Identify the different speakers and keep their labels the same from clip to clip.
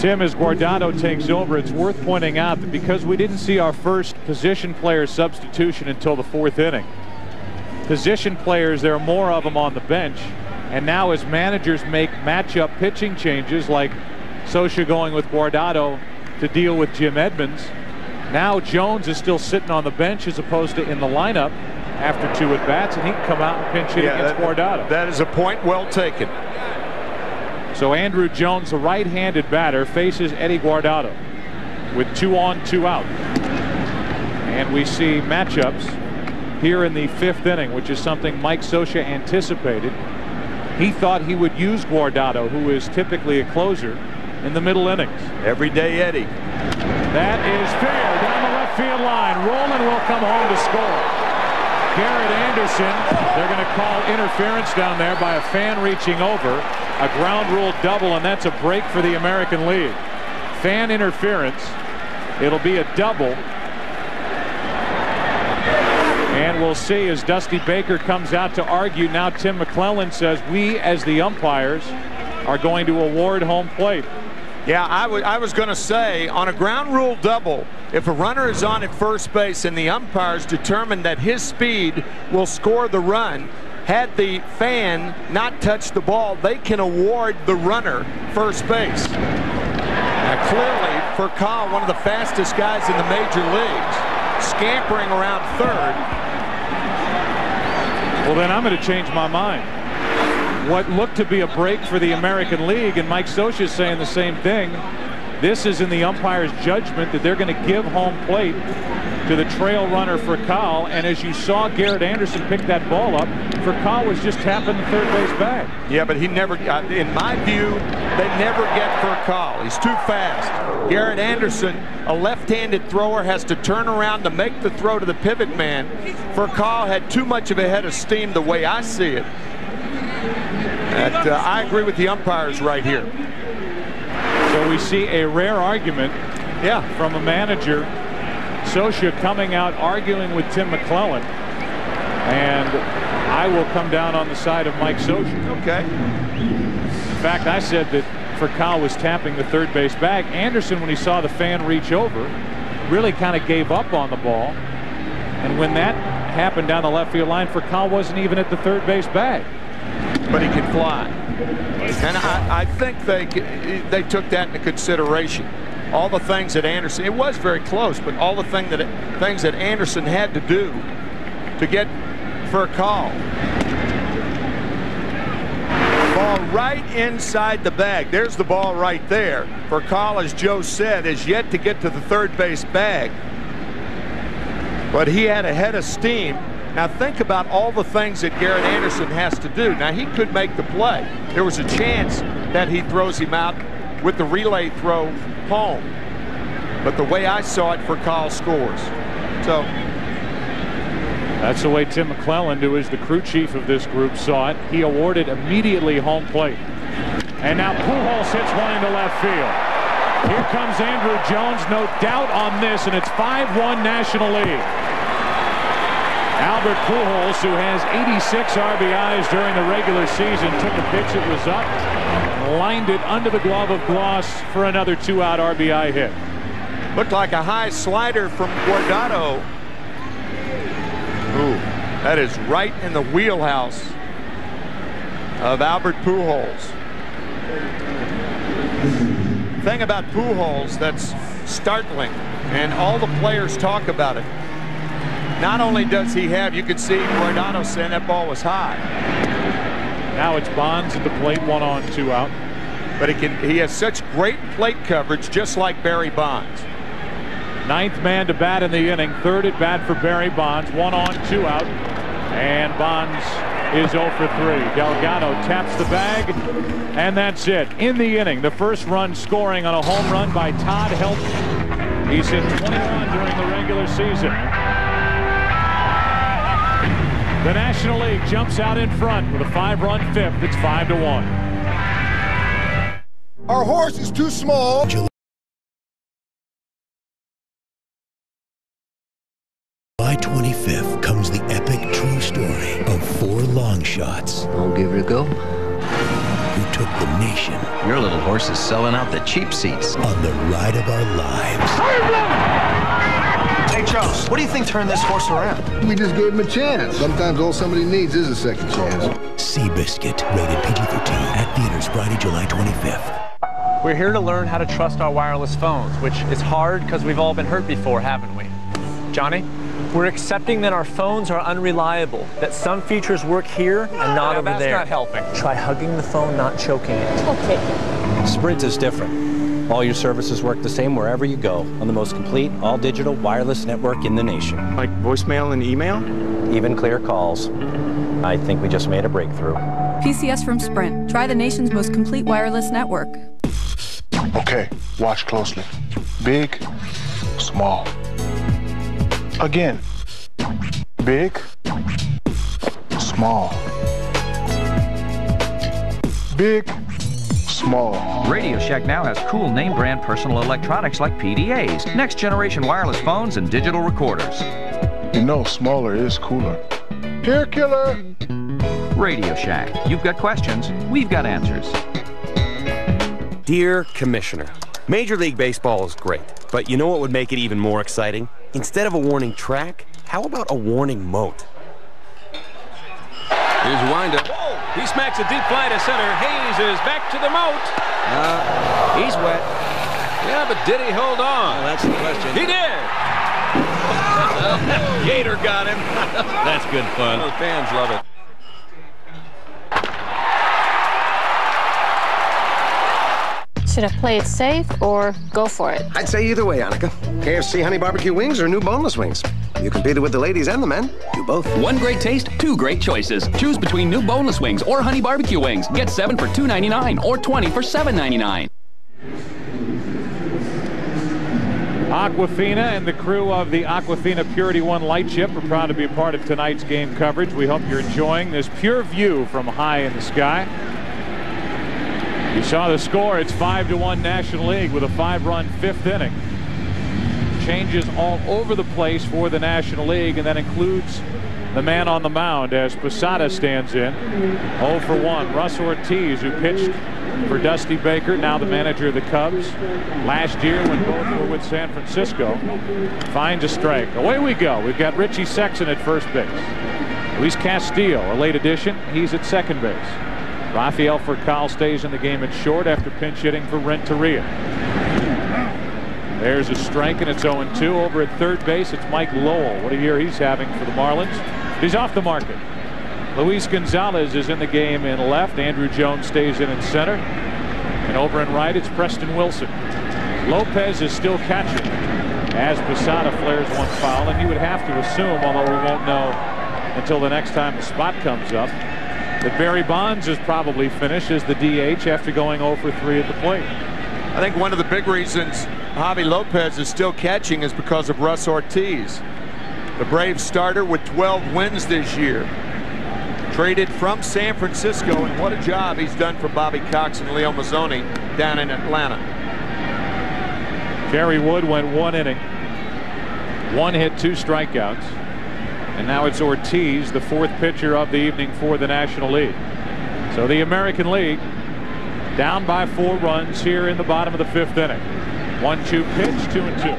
Speaker 1: Tim, as Guardado takes over, it's worth pointing out that because we didn't see our first position player substitution until the fourth inning, position players, there are more of them on the bench. And now as managers make matchup pitching changes like Scioscia going with Guardado to deal with Jim Edmonds, now Jones is still sitting on the bench as opposed to in the lineup after two at bats, and he can come out and pinch hit yeah, against
Speaker 2: that,
Speaker 1: Guardado.
Speaker 2: That is a point well taken.
Speaker 1: So Andruw Jones, a right-handed batter, faces Eddie Guardado with two on, two out. And we see matchups here in the fifth inning, which is something Mike Scioscia anticipated. He thought he would use Guardado, who is typically a closer, in the middle innings.
Speaker 2: Every day, Eddie.
Speaker 1: That is fair down the left field line. Rolen will come home to score. Garrett Anderson, they're going to call interference down there by a fan reaching over a ground rule double, and that's a break for the American League. Fan interference. It'll be a double. And we'll see as Dusty Baker comes out to argue. Now Tim McClelland says we, as the umpires, are going to award home plate.
Speaker 2: Yeah, I, I was going to say, on a ground rule double, if a runner is on at first base and the umpires determine that his speed will score the run, had the fan not touched the ball, they can award the runner first base. Now, clearly, Furcal, one of the fastest guys in the major leagues, scampering around third.
Speaker 1: Well, then I'm going to change my mind. What looked to be a break for the American League, and Mike Scioscia is saying the same thing. This is in the umpire's judgment that they're going to give home plate to the trail runner Furcal. And as you saw Garrett Anderson pick that ball up, for Kyle was just tapping the third base bag.
Speaker 2: Yeah, but he never, got, in my view, they never get for Kyle. He's too fast. Garrett Anderson, a left-handed thrower, has to turn around to make the throw to the pivot man. Furcal had too much of a head of steam the way I see it. Uh, I agree with the umpires right here.
Speaker 1: So we see a rare argument yeah, from a manager Scioscia coming out arguing with Tim McClelland. And I will come down on the side of Mike Scioscia.
Speaker 2: Okay.
Speaker 1: In fact, I said that Furcal was tapping the third base bag. Anderson, when he saw the fan reach over, really kind of gave up on the ball. And when that happened down the left field line, Furcal wasn't even at the third base bag.
Speaker 2: But he can fly. And I, I think they, they took that into consideration all the things that Anderson, it was very close, but all the thing that things that Anderson had to do to get Furcal. Ball right inside the bag. There's the ball right there. Furcal, as Joe said, is yet to get to the third base bag. But he had a head of steam. Now think about all the things that Garrett Anderson has to do. Now he could make the play. There was a chance that he throws him out with the relay throw home. But the way I saw it Furcal scores. So
Speaker 1: that's the way Tim McClelland, who is the crew chief of this group, saw it. He awarded immediately home plate. And now Pujols hits one into left field. Here comes Andruw Jones, no doubt on this, and it's 5-1 National League. Albert Pujols, who has 86 RBIs during the regular season, took a pitch that was up, lined it under the glove of Glaus for another two-out RBI hit.
Speaker 2: Looked like a high slider from Guardado. Ooh, that is right in the wheelhouse of Albert Pujols. Thing about Pujols that's startling, and all the players talk about it, not only does he have, you can see Guardado saying that ball was high.
Speaker 1: Now it's Bonds at the plate, one on, two out.
Speaker 2: But he can he has such great plate coverage, just like Barry Bonds.
Speaker 1: Ninth man to bat in the inning. Third at bat for Barry Bonds. One on, two out. And Bonds is 0 for 3. Delgado taps the bag, and that's it. In the inning, the first run scoring on a home run by Todd Helton. He's hit 21 during the regular season. The National League jumps out in front with a five-run fifth. It's five to one.
Speaker 3: Our horse is too small. July 25th comes the epic true story of four long shots.
Speaker 4: I'll give it a go.
Speaker 3: Who
Speaker 5: took the nation.
Speaker 6: Your little horse is selling out the cheap seats.
Speaker 5: On the ride of our lives.
Speaker 7: Hey, Charles, what do you think turned this horse around?
Speaker 8: We just gave him a chance. Sometimes all somebody needs is a second chance.
Speaker 5: Seabiscuit, rated PG-13, at theaters Friday, July 25th.
Speaker 9: We're here to learn how to trust our wireless phones, which is hard because we've all been hurt before, haven't we? Johnny? We're accepting that our phones are unreliable, that some features work here and not Yeah, over that's there. not helping. Try hugging the phone, not choking it.
Speaker 10: Okay.
Speaker 11: Sprint is different. All your services work the same wherever you go on the most complete, all-digital wireless network in the nation.
Speaker 12: Like voicemail and email?
Speaker 11: Even clear calls. I think we just made a breakthrough.
Speaker 13: PCS from Sprint. Try the nation's most complete wireless network.
Speaker 8: Okay, watch closely. Big, small. Again. Big, small. Big, small.
Speaker 14: Radio Shack now has cool name brand personal electronics like PDAs, next generation wireless phones, and digital recorders.
Speaker 8: You know, smaller is cooler. Here, killer.
Speaker 14: Radio Shack. You've got questions, we've got answers.
Speaker 15: Dear Commissioner, Major League Baseball is great, but you know what would make it even more exciting? Instead of a warning track, how about a warning moat?
Speaker 16: Here's a windup. He smacks a deep fly to center. Hayes is back to the moat.
Speaker 15: Uh, he's wet.
Speaker 16: Yeah, but did he hold on?
Speaker 15: Well, that's the question.
Speaker 16: He did.
Speaker 15: Gator got him.
Speaker 16: That's good fun. The fans love it.
Speaker 10: Should I play it safe or go for it?
Speaker 17: I'd say either way, Annika. KFC honey barbecue wings or new boneless wings. You competed with the ladies and the men. Do both.
Speaker 18: One great taste, two great choices. Choose between new boneless wings or honey barbecue wings. Get seven for $2.99 or 20 for $7.99.
Speaker 1: Aquafina and the crew of the Aquafina Purity One Lightship are proud to be a part of tonight's game coverage. We hope you're enjoying this pure view from high in the sky. You saw the score. It's 5 to 1 National League with a five run fifth inning. Changes all over the place for the National League, and that includes the man on the mound as Posada stands in. 0 for 1. Russ Ortiz, who pitched for Dusty Baker, now the manager of the Cubs. Last year, when both were with San Francisco, finds a strike. Away we go. We've got Richie Sexson at first base. Luis Castillo, a late addition. He's at second base. Rafael Furcal stays in the game at short after pinch hitting for Renteria. There's a strike and it's 0-2 over at third base. It's Mike Lowell. What a year he's having for the Marlins. He's off the market. Luis Gonzalez is in the game in left. Andruw Jones stays in in center. And over in right, it's Preston Wilson. Lopez is still catching as Posada flares one foul. And you would have to assume, although we won't know until the next time the spot comes up, that Barry Bonds is probably finished as the DH after going 0 for 3 at the plate.
Speaker 2: I think one of the big reasons Javy Lopez is still catching is because of Russ Ortiz. The Braves starter with 12 wins this year. Traded from San Francisco, and what a job he's done for Bobby Cox and Leo Mazzone down in Atlanta.
Speaker 1: Kerry Wood went one inning. One hit, two strikeouts. And now it's Ortiz, the fourth pitcher of the evening for the National League. So the American League down by four runs here in the bottom of the fifth inning. One two pitch, two and two.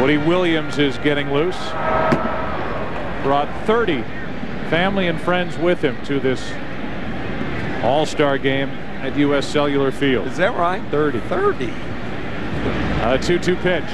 Speaker 1: Woody Williams is getting loose. Brought 30 family and friends with him to this All-Star game at U.S. Cellular Field.
Speaker 2: Is that right?
Speaker 1: 30.
Speaker 2: 30.
Speaker 1: A 2-2 pitch.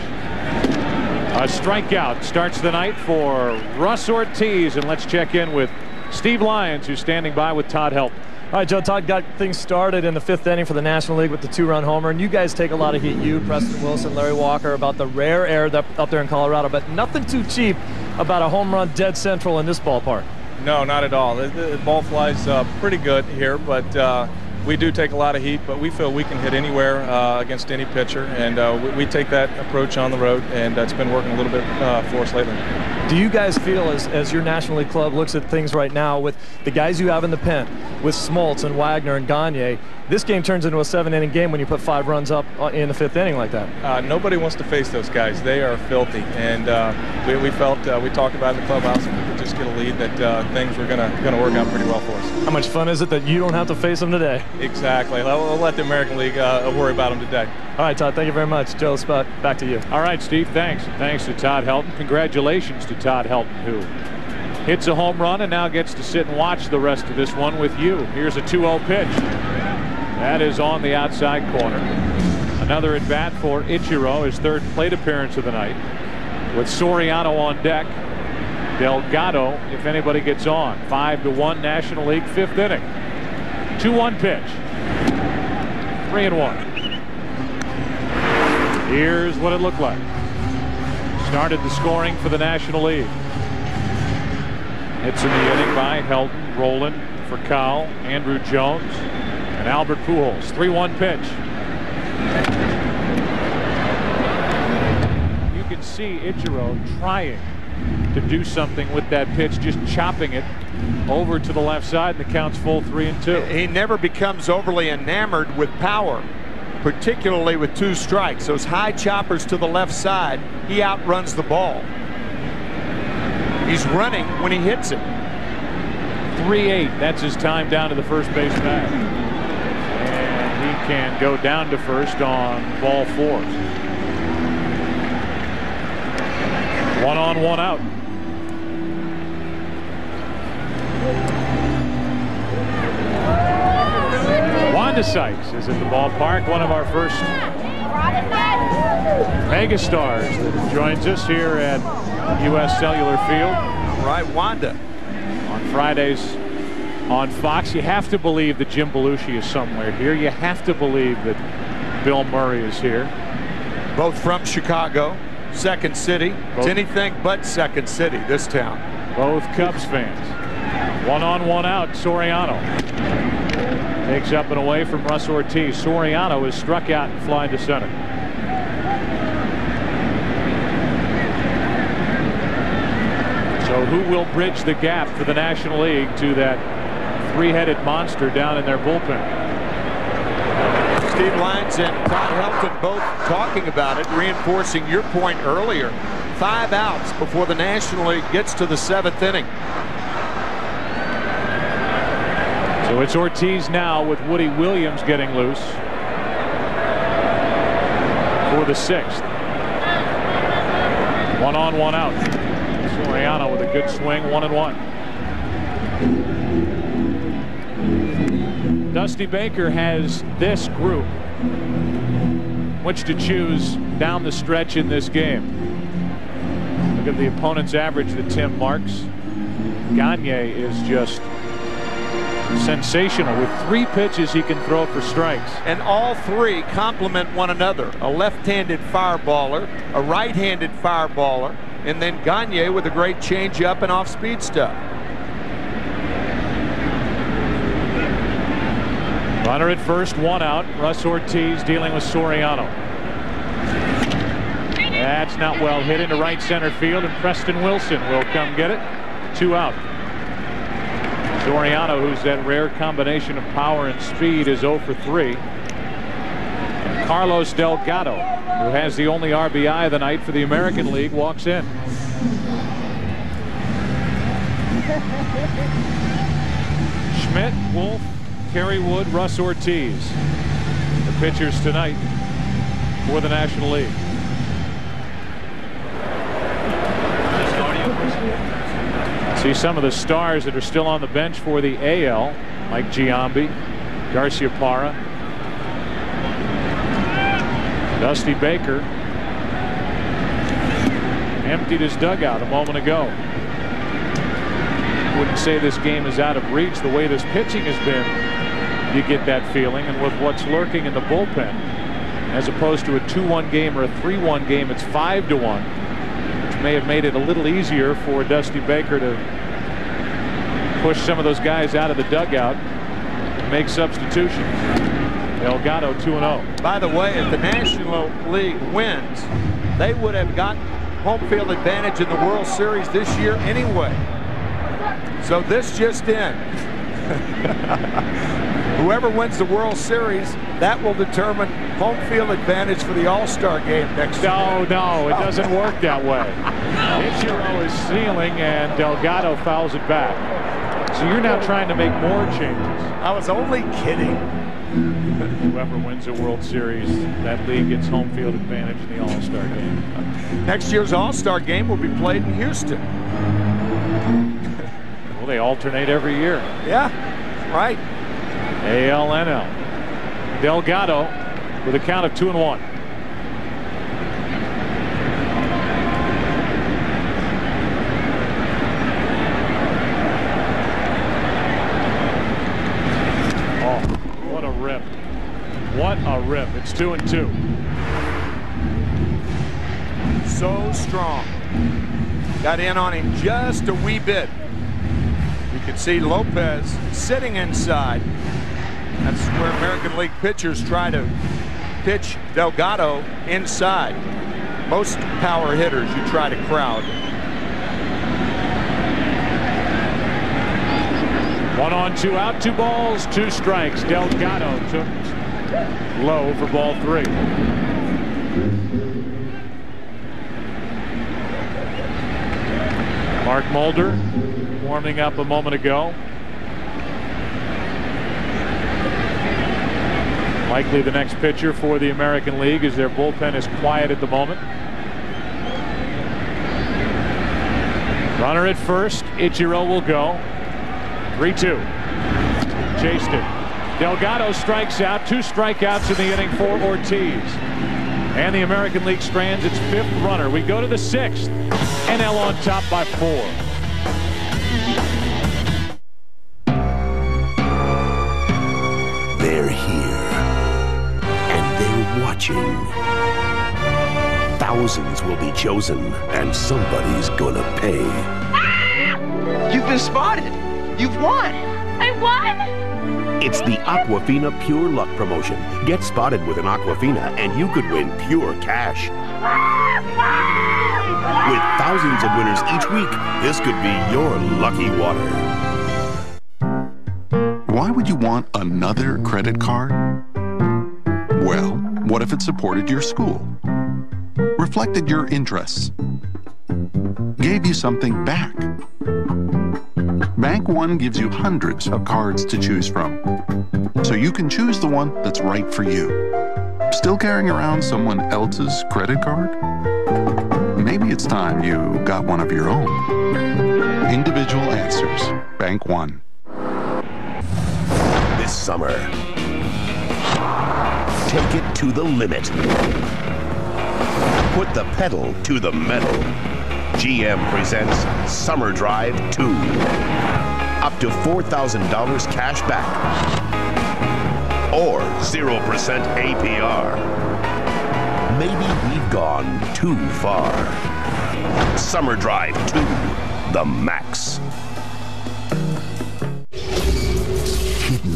Speaker 1: A strikeout starts the night for Russ Ortiz. And let's check in with Steve Lyons, who's standing by with Todd Help.
Speaker 19: All right, Joe Todd got things started in the fifth inning for the National League with the two-run homer. And you guys take a lot of heat, you, Preston Wilson, Larry Walker, about the rare air that, up there in Colorado. But nothing too cheap about a home run dead central in this ballpark.
Speaker 12: No, not at all. The, the ball flies uh, pretty good here, but uh, we do take a lot of heat, but we feel we can hit anywhere uh, against any pitcher, and uh, we, we, take that approach on the road, and it's been working a little bit uh, for us lately.
Speaker 19: Do you guys feel, as, as your National League club looks at things right now, with the guys you have in the pen, with Smoltz and Wagner and Gagne, this game turns into a seven-inning game when you put five runs up uh, in the fifth inning like that?
Speaker 12: Uh, nobody wants to face those guys. They are filthy, and we, we, felt we talked about it in the clubhouse. If we could just us get a lead, that uh, things were gonna gonna work out pretty well for us.
Speaker 20: How much fun is it that you don't have to face them today?
Speaker 12: Exactly. I'll, I'll let the American League uh, worry about them today.
Speaker 20: All right, Todd. Thank you very much. Joe Spot, back to you.
Speaker 1: All right, Steve. Thanks. Thanks to Todd Helton. Congratulations to Todd Helton, who hits a home run and now gets to sit and watch the rest of this one with you. Here's a 2-0 pitch. That is on the outside corner. Another at bat for Ichiro, his third plate appearance of the night. With Soriano on deck. Delgado, if anybody gets on. 5 to 1 National League, fifth inning. 2-1 pitch. 3 and 1. Here's what it looked like. Started the scoring for the National League. Hits in the inning by Helton, Rolen for Kyle, Andruw Jones, and Albert Pujols. 3-1 pitch. You can see Ichiro trying to do something with that pitch, just chopping it over to the left side, and the count's full three and two.
Speaker 2: He never becomes overly enamored with power, particularly with two strikes. Those high choppers to the left side, he outruns the ball. He's running when he hits it.
Speaker 1: 3-8. That's his time down to the first base bag. And he can go down to first on ball four. One on, one out. Wanda Sykes is at the ballpark, one of our first megastars that joins us here at U.S. Cellular Field.
Speaker 2: All right, Wanda.
Speaker 1: On Fridays on Fox, you have to believe that Jim Belushi is somewhere here. You have to believe that Bill Murray is here.
Speaker 2: Both from Chicago, Second City.
Speaker 1: Both.
Speaker 2: It's anything but Second City, this town.
Speaker 1: Both Cubs fans. One on, one out, Soriano. Takes up and away from Russ Ortiz. Soriano is struck out and flying to center. So who will bridge the gap for the National League to that three-headed monster down in their bullpen?
Speaker 2: Steve Lyons and Todd Helton both talking about it, reinforcing your point earlier. Five outs before the National League gets to the seventh inning.
Speaker 1: So it's Ortiz now with Woody Williams getting loose for the sixth. One on, one out. Soriano with a good swing, one and one. Dusty Baker has this group which to choose down the stretch in this game. Look at the opponent's average that Tim marks. Gagne is just sensational. With three pitches he can throw for strikes.
Speaker 2: And all three complement one another. A left-handed fireballer, a right-handed fireballer, and then Gagne with a great changeup and off-speed stuff.
Speaker 1: Runner at first, one out. Russ Ortiz dealing with Soriano. That's not well hit into right center field, and Preston Wilson will come get it. Two out. Soriano, who's that rare combination of power and speed, is 0 for 3. And Carlos Delgado, who has the only RBI of the night for the American League, walks in. Schmidt, Wolf, Kerry Wood, Russ Ortiz. The pitchers tonight for the National League. See some of the stars that are still on the bench for the AL, like Giambi, Garciaparra, Dusty Baker. Emptied his dugout a moment ago. Wouldn't say this game is out of reach the way this pitching has been. You get that feeling, and with what's lurking in the bullpen, as opposed to a 2-1 game or a 3-1 game, it's 5 to 1 which may have made it a little easier for Dusty Baker to push some of those guys out of the dugout and make substitutions. Delgado 2-0.
Speaker 2: By the way, if the National League wins, they would have gotten home field advantage in the World Series this year anyway. So this just in. Whoever wins the World Series, that will determine home field advantage for the All-Star game next year.
Speaker 1: No, no, it oh. doesn't work that way. Ichiro is sealing, and Delgado fouls it back. So you're now trying to make more changes.
Speaker 2: I was only kidding.
Speaker 1: Whoever wins the World Series, that league gets home field advantage in the All-Star game.
Speaker 2: Next year's All-Star game will be played in Houston.
Speaker 1: Well, they alternate every year.
Speaker 2: Yeah, right.
Speaker 1: ALNL. Delgado with a count of two and one. Oh, what a rip. What a rip. It's two and two.
Speaker 2: So strong. Got in on him just a wee bit. You can see Lopez sitting inside. That's where American League pitchers try to pitch Delgado inside. Most power hitters you try to crowd.
Speaker 1: One on, two out, two balls, two strikes. Delgado took low for ball three. Mark Mulder warming up a moment ago. Likely the next pitcher for the American League as their bullpen is quiet at the moment. Runner at first. Ichiro will go. 3-2. Chased it. Delgado strikes out. Two strikeouts in the inning for Ortiz. And the American League strands its fifth runner. We go to the sixth. NL on top by four.
Speaker 3: They're. Thousands will be chosen, and somebody's gonna pay.
Speaker 21: You've been spotted. You've won.
Speaker 22: I won?
Speaker 3: It's the Aquafina Pure Luck promotion. Get spotted with an Aquafina, and you could win pure cash. With thousands of winners each week, this could be your lucky water.
Speaker 23: Why would you want another credit card? Well, what if it supported your school? Reflected your interests? Gave you something back? Bank One gives you hundreds of cards to choose from. So you can choose the one that's right for you. Still carrying around someone else's credit card? Maybe it's time you got one of your own. Individual answers. Bank One.
Speaker 3: This summer, take it to the limit. Put the pedal to the metal. GM presents Summer Drive 2. Up to $4,000 cash back. Or 0% APR. Maybe we've gone too far. Summer Drive 2, the max.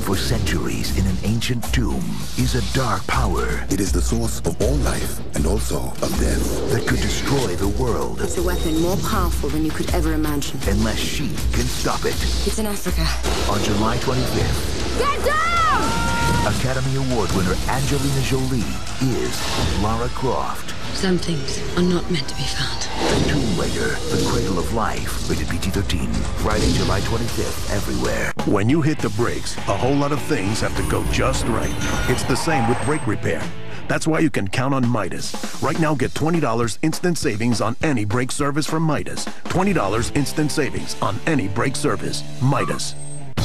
Speaker 8: For centuries in an ancient tomb is a dark power.
Speaker 24: It is the source of all life and also of death.
Speaker 8: That could destroy the world.
Speaker 25: It's a weapon more powerful than you could ever imagine.
Speaker 8: Unless she can stop it.
Speaker 25: It's in Africa.
Speaker 8: On July 25th.
Speaker 25: Get down!
Speaker 8: Academy Award winner Angelina Jolie is Lara Croft.
Speaker 25: Some things are not meant to be found.
Speaker 8: The Tomb Raider, The Cradle of Life, rated PG-13. Friday, July 25th, everywhere.
Speaker 26: When you hit the brakes, a whole lot of things have to go just right. It's the same with brake repair. That's why you can count on Midas. Right now, get $20 instant savings on any brake service from Midas. $20 instant savings on any brake service. Midas.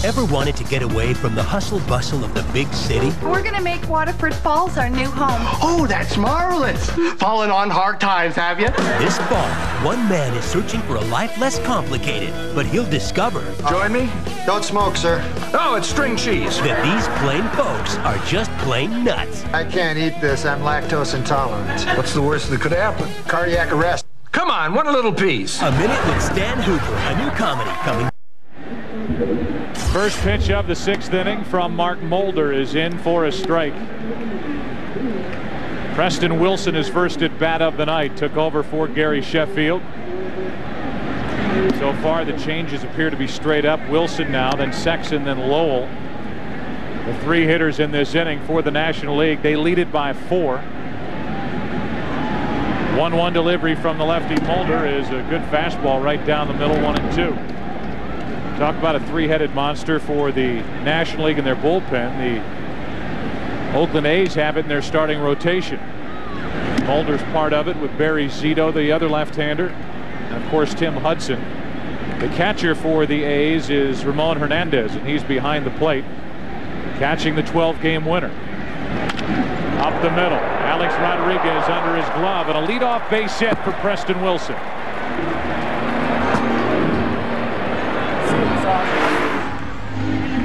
Speaker 27: Ever wanted to get away from the hustle bustle of the big city?
Speaker 28: We're gonna make Waterford Falls our new home.
Speaker 29: Oh, that's marvelous. Fallen on hard times, have you?
Speaker 27: This fall, one man is searching for a life less complicated, but he'll discover.
Speaker 29: Join me? Don't smoke, sir. Oh, it's string cheese.
Speaker 27: That these plain folks are just plain nuts.
Speaker 29: I can't eat this. I'm lactose intolerant. What's the worst that could happen? Cardiac arrest. Come on, one little piece.
Speaker 27: A Minute with Stan Hooper, a new comedy coming.
Speaker 1: First pitch of the sixth inning from Mark Mulder is in for a strike. Preston Wilson is first at bat of the night. Took over for Gary Sheffield. So far the changes appear to be straight up. Wilson now, then Sexson, then Lowell. The three hitters in this inning for the National League. They lead it by four. 1-1 delivery from the lefty Mulder is a good fastball right down the middle, one and two. Talk about a three-headed monster for the National League in their bullpen. The Oakland A's have it in their starting rotation. Mulder's part of it with Barry Zito, the other left-hander, and of course Tim Hudson. The catcher for the A's is Ramon Hernandez, and he's behind the plate catching the 12-game winner. Up the middle, Alex Rodriguez under his glove, and a leadoff base hit for Preston Wilson.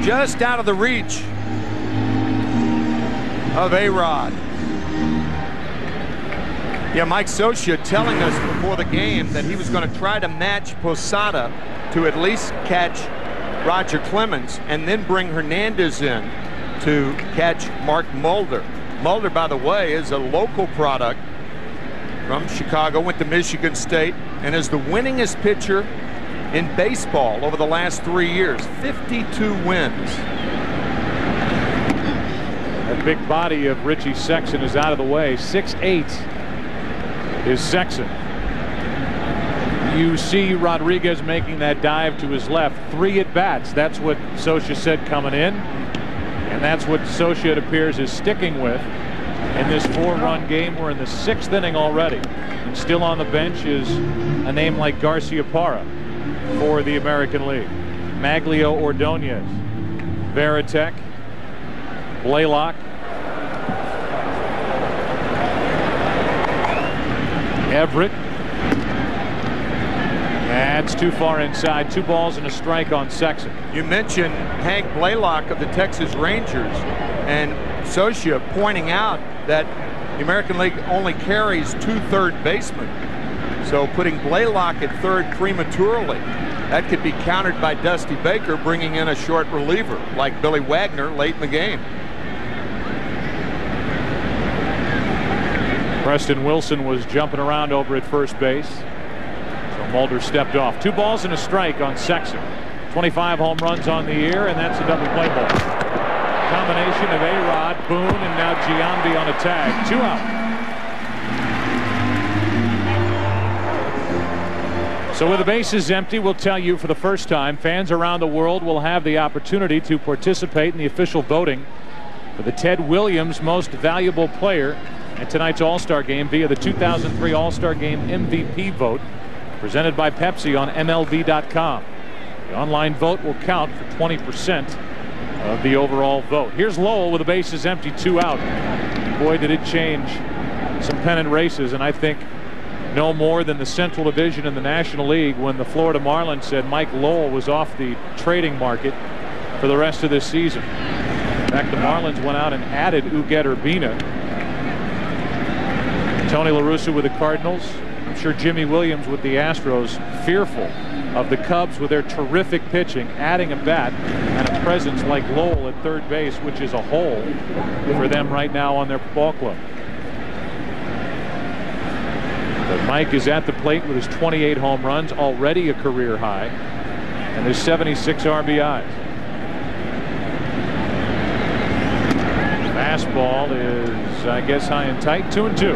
Speaker 2: Just out of the reach of A-Rod. Yeah, Mike Scioscia telling us before the game that he was going to try to match Posada to at least catch Roger Clemens and then bring Hernandez in to catch Mark Mulder. Mulder, by the way, is a local product from Chicago, went to Michigan State, and is the winningest pitcher in baseball over the last three years. 52 wins.
Speaker 1: That big body of Richie Sexson is out of the way. 6'8 is Sexson. You see Rodriguez making that dive to his left. Three at bats. That's what Scioscia said coming in. And that's what Scioscia appears is sticking with in this four-run game. We're in the sixth inning already. And still on the bench is a name like Garciaparra for the American League. Magglio Ordonez, Varitek, Blalock, Everett. That's too far inside. Two balls and a strike on Sexson.
Speaker 2: You mentioned Hank Blalock of the Texas Rangers and Scioscia pointing out that the American League only carries two third basemen. So putting Blalock at third prematurely, that could be countered by Dusty Baker bringing in a short reliever like Billy Wagner late in the game.
Speaker 1: Preston Wilson was jumping around over at first base. So Mulder stepped off. Two balls and a strike on Sexson. 25 home runs on the year, and that's a double play ball. Combination of A-Rod, Boone, and now Giambi on a tag. Two out. So with the bases empty, we'll tell you for the first time, fans around the world will have the opportunity to participate in the official voting for the Ted Williams Most Valuable Player at tonight's All-Star Game via the 2003 All-Star Game MVP vote presented by Pepsi on MLB.com. The online vote will count for 20% of the overall vote. Here's Lowell with the bases empty, two out. Boy, did it change some pennant races, and I think no more than the Central Division in the National League when the Florida Marlins said Mike Lowell was off the trading market for the rest of this season. In fact, the Marlins went out and added Ugueth Urbina. Tony LaRussa with the Cardinals. I'm sure Jimy Williams with the Astros fearful of the Cubs with their terrific pitching, adding a bat and a presence like Lowell at third base, which is a hole for them right now on their ball club. But Mike is at the plate with his 28 home runs, already a career high, and his 76 RBIs. Fastball is, I guess, high and tight, two and two.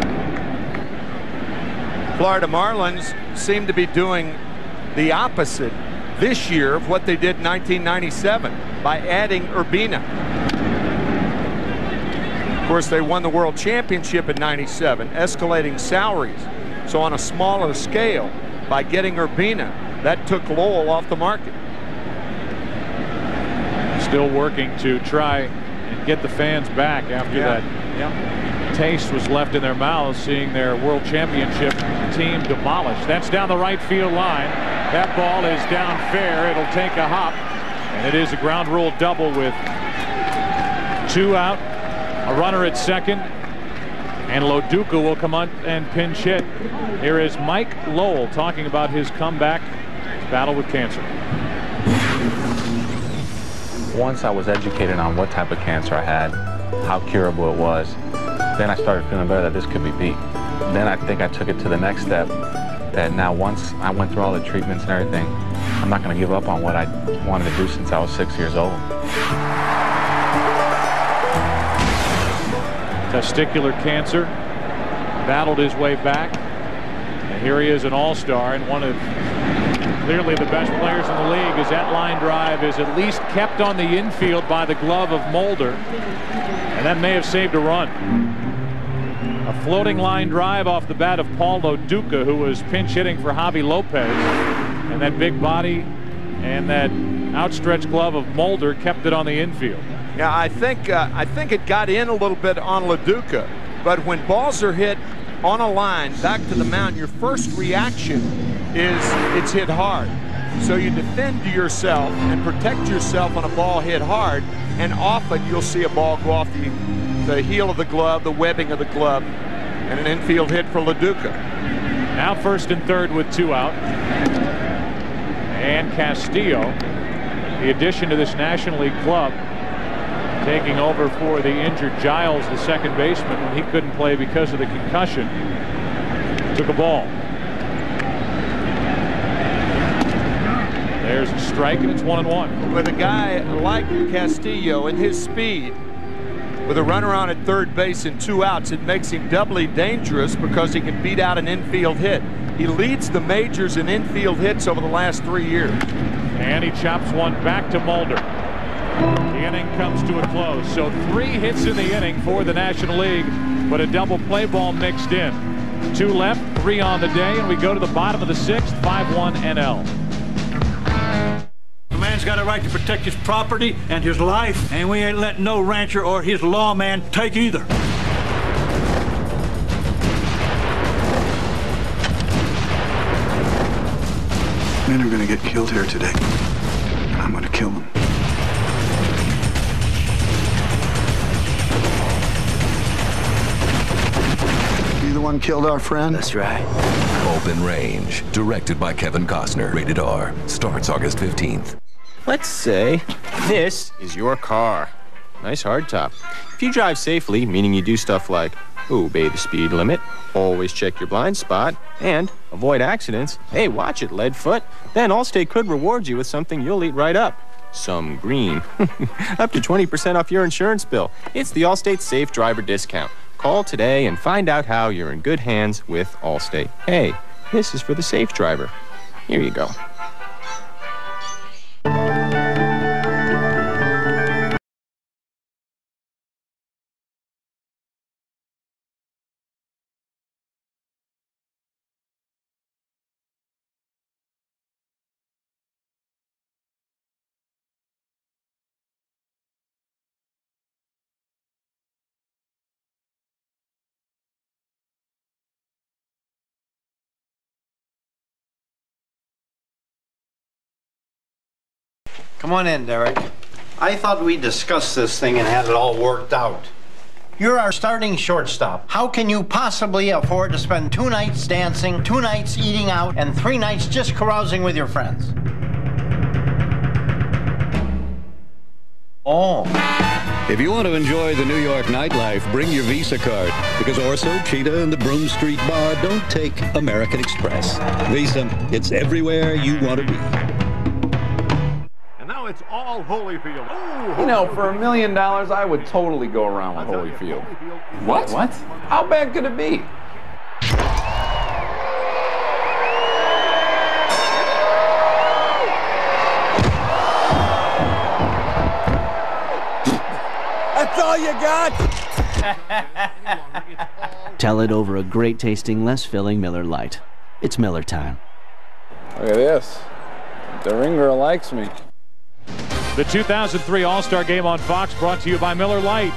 Speaker 2: Florida Marlins seem to be doing the opposite this year of what they did in 1997 by adding Urbina. Of course, they won the World Championship in 97, escalating salaries. So on a smaller scale, by getting Urbina, that took Lowell off the market.
Speaker 1: Still working to try and get the fans back after
Speaker 2: Yeah.
Speaker 1: that taste was left in their mouths seeing their world championship team demolished. That's down the right field line. That ball is down fair. It'll take a hop. And it is a ground rule double with two out, a runner at second, and Lo Duca will come on and pinch hit. Here is Mike Lowell talking about his comeback battle with cancer.
Speaker 30: Once I was educated on what type of cancer I had, how curable it was, then I started feeling better that this could be beat. Then I think I took it to the next step that now once I went through all the treatments and everything, I'm not going to give up on what I wanted to do since I was six years old.
Speaker 1: Testicular cancer, battled his way back. And here he is an all-star and one of clearly the best players in the league as that line drive is at least kept on the infield by the glove of Mulder. And that may have saved a run. A floating line drive off the bat of Paul Lo Duca, who was pinch hitting for Javy Lopez. And that big body and that outstretched glove of Mulder kept it on the infield.
Speaker 2: Yeah, I think uh, I think it got in a little bit on Lo Duca, but when balls are hit on a line back to the mound, your first reaction is it's hit hard. So you defend yourself and protect yourself on a ball hit hard, and often you'll see a ball go off the, the heel of the glove, the webbing of the glove, and an infield hit for Lo Duca.
Speaker 1: Now first and third with two out. And Castillo, the addition to this National League club, taking over for the injured Giles, the second baseman, when he couldn't play because of the concussion. Took a ball. There's a strike, and it's one and one.
Speaker 2: With a guy like Castillo and his speed, with a runner on at third base and two outs, it makes him doubly dangerous because he can beat out an infield hit. He leads the majors in infield hits over the last three years.
Speaker 1: And he chops one back to Mulder. The inning comes to a close. So three hits in the inning for the National League, but a double play ball mixed in. Two left, three on the day, and we go to the bottom of the sixth, 5-1 NL.
Speaker 31: The man's got a right to protect his property and his life, and we ain't letting no rancher or his lawman take either.
Speaker 32: Men are gonna get killed here today. And I'm gonna kill them.
Speaker 29: The one killed our friend?
Speaker 16: That's right. Open Range, directed by Kevin Costner. Rated R. Starts August 15th.
Speaker 33: Let's say this is your car. Nice hardtop. If you drive safely, meaning you do stuff like obey the speed limit, always check your blind spot, and avoid accidents, hey, watch it, Leadfoot, then Allstate could reward you with something you'll eat right up. Some green. up to 20% off your insurance bill. It's the Allstate Safe Driver Discount. Call today and find out how you're in good hands with Allstate. Hey, this is for the safe driver. Here you go.
Speaker 7: Come on in, Derek. I thought we discussed this thing and had it all worked out. You're our starting shortstop. How can you possibly afford to spend two nights dancing, two nights eating out, and three nights just carousing with your friends? Oh.
Speaker 34: If you want to enjoy the New York nightlife, bring your Visa card because Orso, Cheetah, and the Broome Street Bar don't take American Express. Visa, it's everywhere you want to be.
Speaker 2: And now it's all Holyfield. Ooh,
Speaker 35: You know, for a million dollars, I would totally go around with Holyfield. What? What? How bad could it be?
Speaker 36: That's all you got?
Speaker 37: Tell it over a great tasting, less filling Miller Lite. It's Miller time.
Speaker 35: Look at this. The ring girl likes me.
Speaker 1: The 2003 All-Star Game on Fox brought to you by Miller Lite.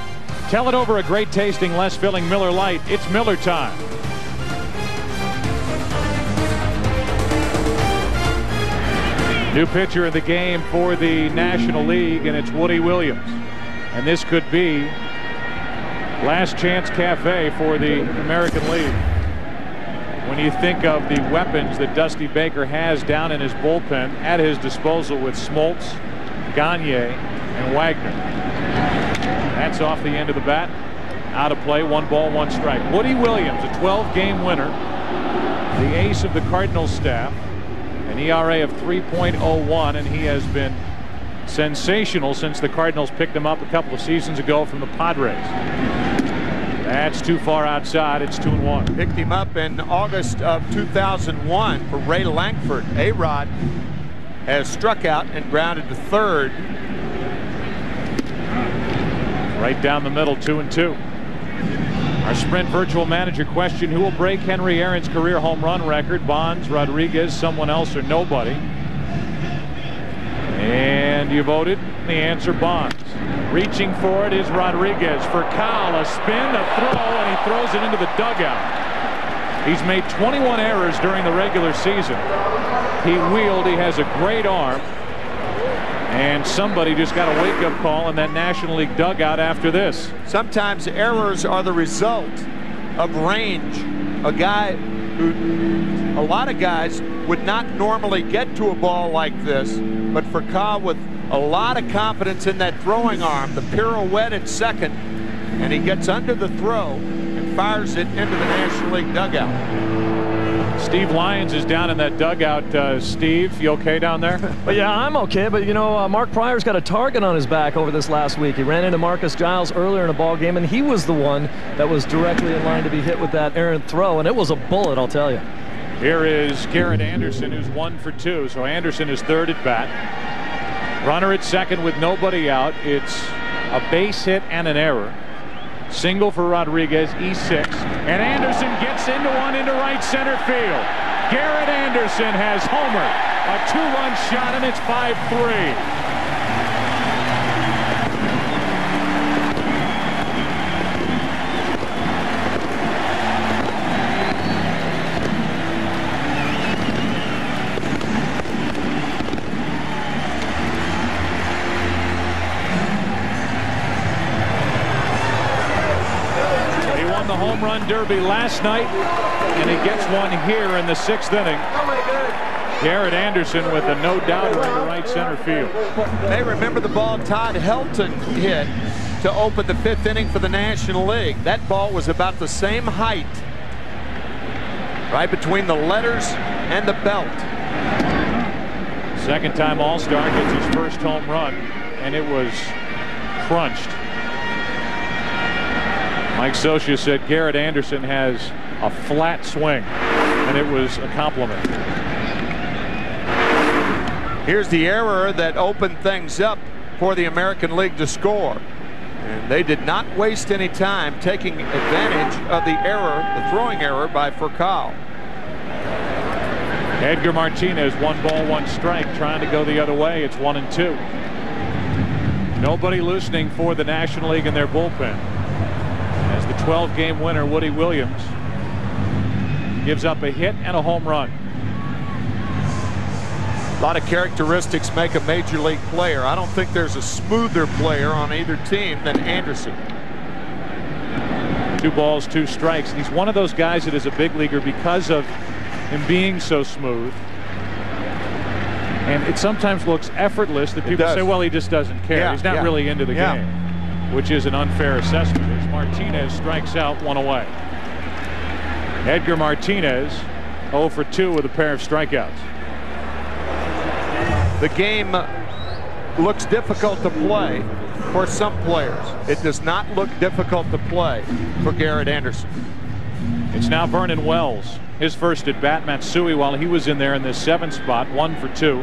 Speaker 1: Tell it over a great tasting, less filling Miller Lite. It's Miller time. New pitcher in the game for the National League, and it's Woody Williams. And this could be last chance cafe for the American League. When you think of the weapons that Dusty Baker has down in his bullpen at his disposal with Smoltz, Gagne, and Wagner. That's off the end of the bat. Out of play, one ball, one strike. Woody Williams, a 12-game winner, the ace of the Cardinals staff, an ERA of 3.01, and he has been sensational since the Cardinals picked him up a couple of seasons ago from the Padres. That's too far outside. It's two and one.
Speaker 2: Picked him up in August of 2001 for Ray Lankford. A-Rod has struck out and grounded to third.
Speaker 1: Right down the middle, two and two. Our Sprint Virtual Manager question, who will break Henry Aaron's career home run record? Bonds, Rodriguez, someone else, or nobody? And you voted. The answer, Bonds. Reaching for it is Rodriguez. For Kyle, a spin, a throw, and he throws it into the dugout. He's made 21 errors during the regular season. He wheeled. He has a great arm. And somebody just got a wake-up call in that National League dugout after this.
Speaker 2: Sometimes errors are the result of range. A guy who, a lot of guys would not normally get to a ball like this, but Furcal with a lot of confidence in that throwing arm, the pirouette at second, and he gets under the throw and fires it into the National League dugout.
Speaker 1: Steve Lyons is down in that dugout. Uh, Steve, you okay down there?
Speaker 19: Well, yeah, I'm okay, but you know, uh, Mark Prior's got a target on his back over this last week. He ran into Marcus Giles earlier in a ball game, and he was the one that was directly in line to be hit with that errant throw, and it was a bullet, I'll tell you.
Speaker 1: Here is Garret Anderson, who's one for two. So Anderson is third at bat. Runner at second with nobody out. It's a base hit and an error. Single for Rodriguez, E6. And Anderson gets into one into right center field. Garret Anderson has homer. A two-run shot, and it's 5-3. Home derby last night, and he gets one here in the sixth inning. Garret Anderson with a no-doubter into right center field.
Speaker 2: They remember the ball Todd Helton hit to open the fifth inning for the National League. That ball was about the same height, right between the letters and the belt.
Speaker 1: Second time All-Star gets his first home run, and it was crunched. Mike Scioscia said Garret Anderson has a flat swing, and it was a compliment.
Speaker 2: Here's the error that opened things up for the American League to score. And they did not waste any time taking advantage of the error, the throwing error by Furcal.
Speaker 1: Edgar Martinez, one ball, one strike, trying to go the other way. It's one and two. Nobody loosening for the National League in their bullpen. As the 12 game winner, Woody Williams, gives up a hit and a home run.
Speaker 2: A lot of characteristics make a major league player. I don't think there's a smoother player on either team than Anderson.
Speaker 1: Two balls, two strikes. He's one of those guys that is a big leaguer because of him being so smooth. And it sometimes looks effortless that people say, well, he just doesn't care.
Speaker 2: Yeah,
Speaker 1: He's not
Speaker 2: yeah.
Speaker 1: really into the
Speaker 2: Yeah.
Speaker 1: game, which is an unfair assessment. Martinez strikes out one away. Edgar Martinez 0 for 2 with a pair of strikeouts.
Speaker 2: The game looks difficult to play for some players. It does not look difficult to play for Garret Anderson.
Speaker 1: It's now Vernon Wells. His first at bat, Matsui, while he was in there in the seventh spot, one for two.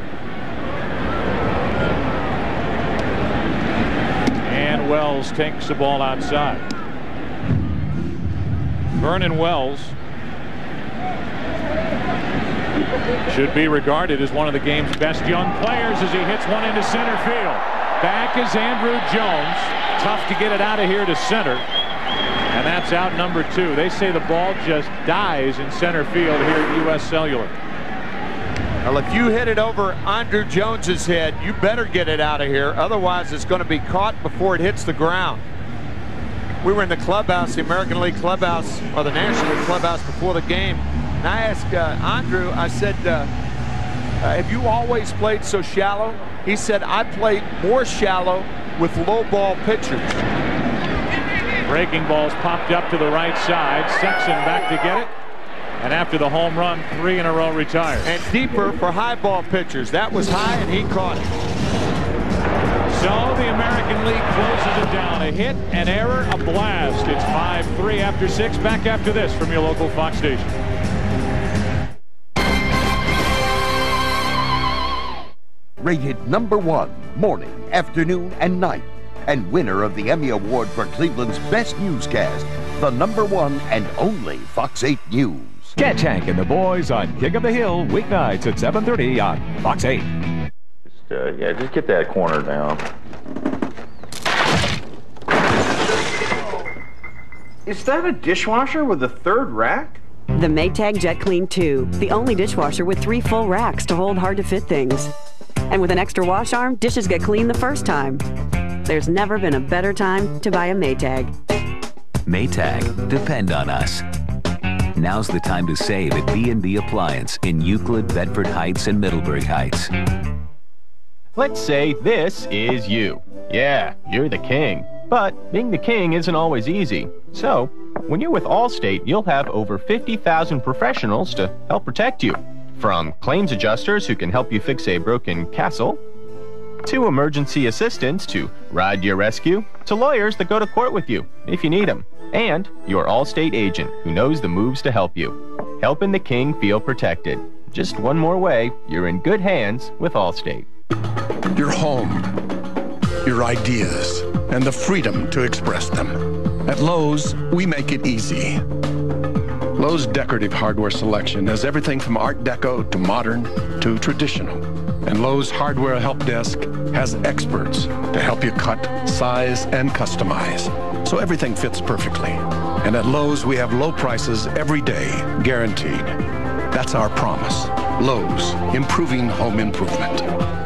Speaker 1: And Wells takes the ball outside. Vernon Wells should be regarded as one of the game's best young players as he hits one into center field. Back is Andruw Jones. Tough to get it out of here to center. And that's out number two. They say the ball just dies in center field here at U.S. Cellular.
Speaker 2: Well, if you hit it over Andruw Jones's head, you better get it out of here. Otherwise, it's going to be caught before it hits the ground. We were in the clubhouse, the American League clubhouse, or the National League clubhouse before the game. And I asked uh, Andruw, I said, uh, uh, have you always played so shallow? He said, I played more shallow with low ball pitchers.
Speaker 1: Breaking balls popped up to the right side. Sexson back to get it. And after the home run, three in a row retired.
Speaker 2: And deeper for high ball pitchers. That was high, and he caught it.
Speaker 1: So the American League closes it down. A hit, an error, a blast. It's 5-3 after 6. Back after this from your local Fox station.
Speaker 3: Rated number one, morning, afternoon, and night. And winner of the Emmy Award for Cleveland's Best Newscast. The number one and only Fox 8 News.
Speaker 30: Catch Hank and the boys on King of the Hill weeknights at 7:30 on Fox 8.
Speaker 38: Just, uh, yeah, just get that corner down.
Speaker 39: Is that a dishwasher with a third rack?
Speaker 40: The Maytag Jet Clean 2, the only dishwasher with three full racks to hold hard to fit things. And with an extra wash arm, dishes get clean the first time. There's never been a better time to buy a Maytag.
Speaker 41: Maytag, depend on us. Now's the time to save at B&B Appliance in Euclid, Bedford Heights, and Middleburg Heights.
Speaker 33: Let's say this is you. Yeah, you're the king. But being the king isn't always easy. So, when you're with Allstate, you'll have over 50,000 professionals to help protect you. From claims adjusters who can help you fix a broken castle, to emergency assistants to ride your rescue, to lawyers that go to court with you if you need them, and your Allstate agent who knows the moves to help you. Helping the king feel protected. Just one more way, you're in good hands with Allstate.
Speaker 42: Your home, your ideas, and the freedom to express them. At Lowe's, we make it easy. Lowe's decorative hardware selection has everything from Art Deco to modern to traditional. And Lowe's Hardware Help Desk has experts to help you cut, size, and customize. So everything fits perfectly. And at Lowe's, we have low prices every day, guaranteed. That's our promise. Lowe's, improving home improvement.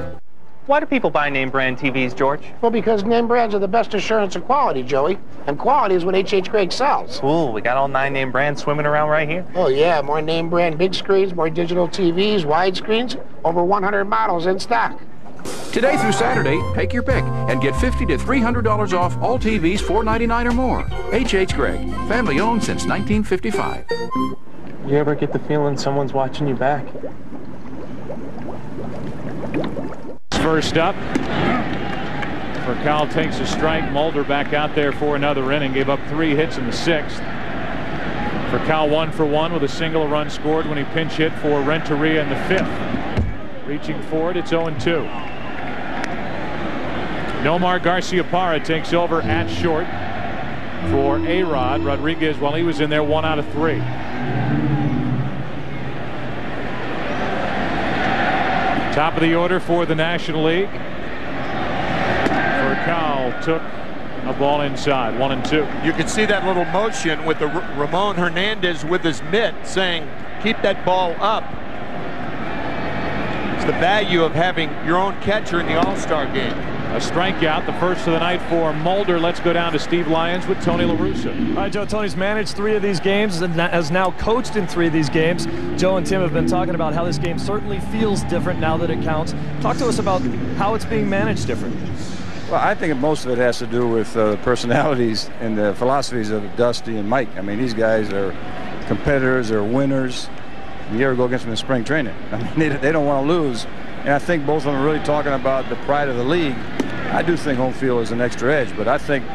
Speaker 43: Why do people buy name brand TVs, George?
Speaker 44: Well, because name brands are the best assurance of quality, Joey. And quality is what H.H. Gregg sells.
Speaker 43: Cool. We got all nine name brands swimming around right here.
Speaker 44: Oh, yeah. More name brand big screens, more digital TVs, widescreens, over 100 models in stock.
Speaker 23: Today through Saturday, take your pick and get 50 to $300 off all TVs 499 or more. H.H. Gregg, family owned since 1955.
Speaker 43: You ever get the feeling someone's watching you back?
Speaker 1: First up. Cal takes a strike. Mulder back out there for another inning. Gave up three hits in the sixth. Cal one for one with a single run scored when he pinch hit for Renteria in the fifth. Reaching for it, it's 0-2. Nomar Garciaparra takes over at short for A-Rod. Rodriguez, while he was in there, one out of three. Top of the order for the National League. Furcal took a ball inside, one and two.
Speaker 2: You can see that little motion with the Ramon Hernandez with his mitt saying, keep that ball up. It's the value of having your own catcher in the All-Star game.
Speaker 1: A strikeout, the first of the night for Mulder. Let's go down to Steve Lyons with Tony La Russa.
Speaker 19: All right, Joe. Tony's managed three of these games and has now coached in three of these games. Joe and Tim have been talking about how this game certainly feels different now that it counts. Talk to us about how it's being managed different.
Speaker 35: Well, I think most of it has to do with uh, the personalities and the philosophies of Dusty and Mike. I mean, these guys are competitors, they're winners. You ever go against them in spring training? I mean, they, they don't want to lose. And I think both of them are really talking about the pride of the league. I do think home field is an extra edge, but I think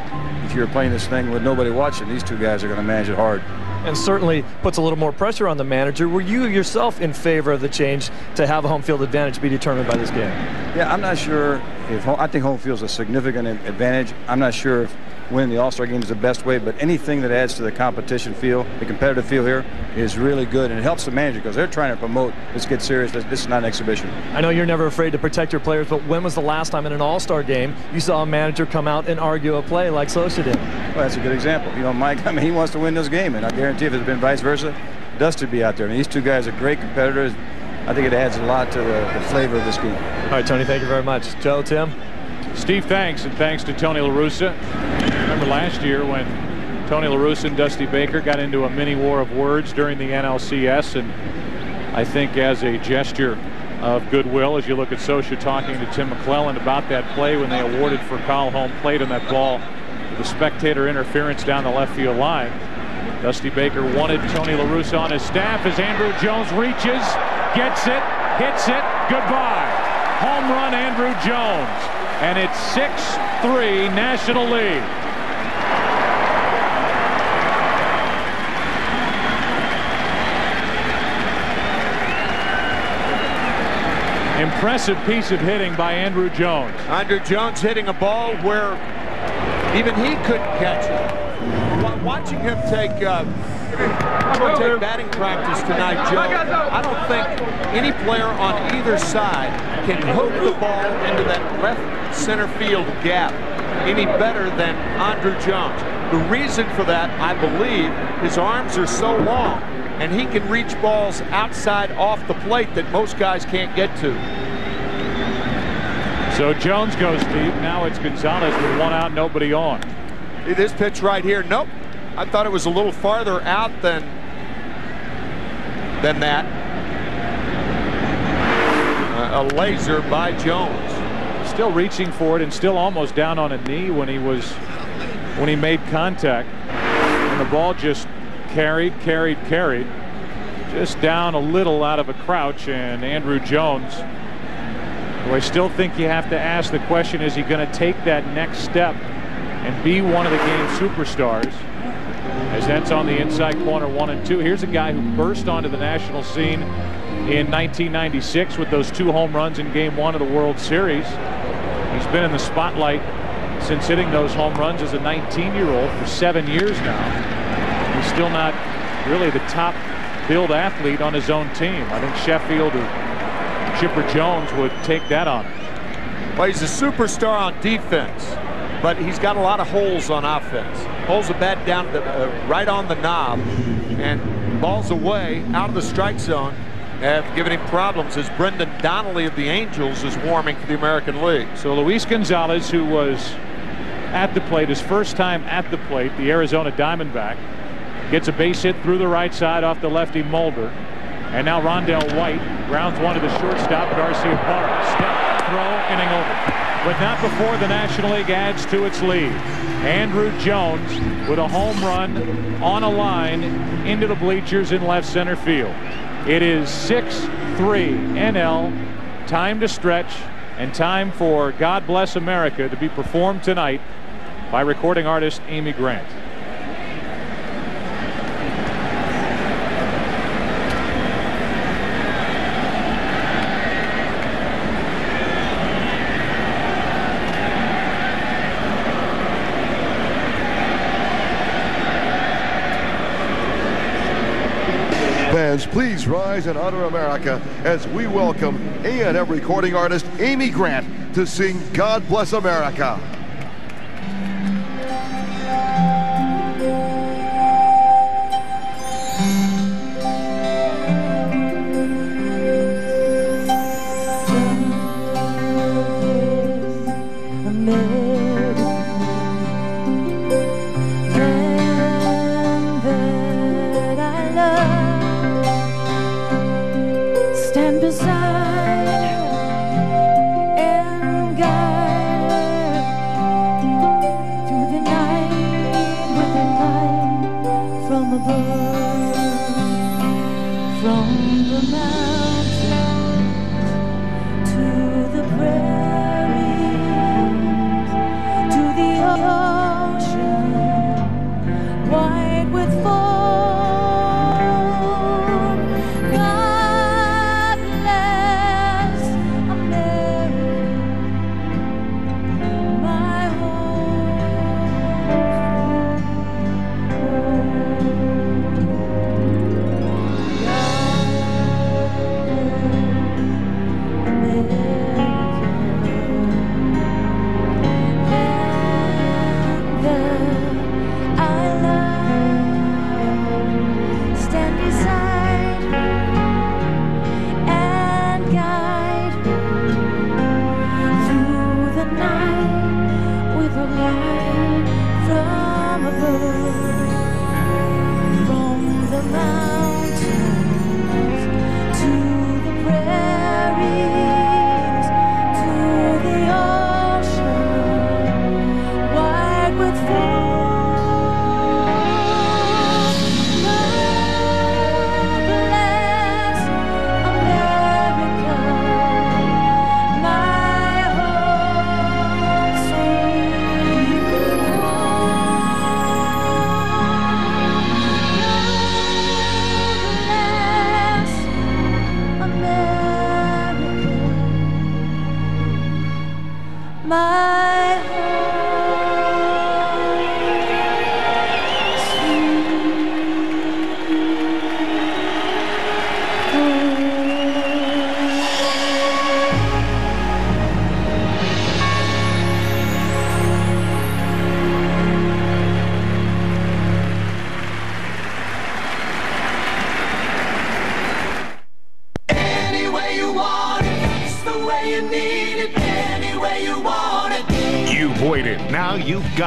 Speaker 35: if you're playing this thing with nobody watching, these two guys are going to manage it hard.
Speaker 19: And certainly puts a little more pressure on the manager. Were you yourself in favor of the change to have a home field advantage be determined by this game?
Speaker 35: Yeah, I'm not sure if I think home field is a significant advantage. I'm not sure if winning the All-Star game is the best way, but anything that adds to the competition feel, the competitive feel here, is really good, and it helps the manager because they're trying to promote, let's get serious, this is not an exhibition.
Speaker 19: I know you're never afraid to protect your players, but when was the last time in an All-Star game you saw a manager come out and argue a play like Scioscia did?
Speaker 35: Well, that's a good example. You know, Mike, I mean, he wants to win this game, and I guarantee if it had been vice versa, Dusty would be out there. And these two guys are great competitors. I think it adds a lot to the, the flavor of this game.
Speaker 19: All right, Tony, thank you very much. Joe, Tim?
Speaker 1: Steve, thanks, and thanks to Tony La Russa. Remember last year when Tony La Russa and Dusty Baker got into a mini war of words during the NLCS, and I think as a gesture of goodwill, as you look at Scioscia talking to Tim McClelland about that play when they awarded Furcal home plate on that ball with the spectator interference down the left field line. Dusty Baker wanted Tony La Russa on his staff as Andruw Jones reaches, gets it, hits it, goodbye. Home run, Andruw Jones. and it's 6-3 National League. Impressive piece of hitting by Andruw Jones.
Speaker 2: Andruw Jones hitting a ball where even he couldn't catch it. Watching him take uh, take batting practice tonight, Joe, I don't think any player on either side can hook the ball into that left center field gap any better than Andruw Jones. The reason for that, I believe, his arms are so long and he can reach balls outside off the plate that most guys can't get to.
Speaker 1: So Jones goes deep. Now it's Gonzalez with one out, nobody on.
Speaker 2: This pitch right here. Nope. I thought it was a little farther out than than that. Uh, a laser by Jones.
Speaker 1: Still reaching for it and still almost down on a knee when he was when he made contact. And the ball just carried, carried, carried. Just down a little out of a crouch, and Andruw Jones. Do I still think you have to ask the question, is he going to take that next step and be one of the game's superstars? As that's on the inside corner, one and two. Here's a guy who burst onto the national scene in 1996 with those two home runs in game one of the World Series. He's been in the spotlight since hitting those home runs as a 19-year-old for seven years now. He's still not really the top billed athlete on his own team. I think Sheffield or Chipper Jones would take that on
Speaker 2: Well, he's a superstar on defense, but he's got a lot of holes on offense. Holds the bat down the, uh, right on the knob, and balls away out of the strike zone have given him problems as Brendan Donnelly of the Angels is warming for the American League.
Speaker 1: So Luis Gonzalez, who was at the plate, his first time at the plate, the Arizona Diamondback, Gets a base hit through the right side off the lefty Mulder. And now Rondell White grounds one to the shortstop, Garcia Garciaparra. Step, throw, inning over. But not before the National League adds to its lead. Andruw Jones with a home run on a line into the bleachers in left center field. It is 6-3 NL. Time to stretch and time for God Bless America to be performed tonight by recording artist Amy Grant.
Speaker 45: Fans, please rise and honor America as we welcome A&M recording artist Amy Grant to sing God Bless America.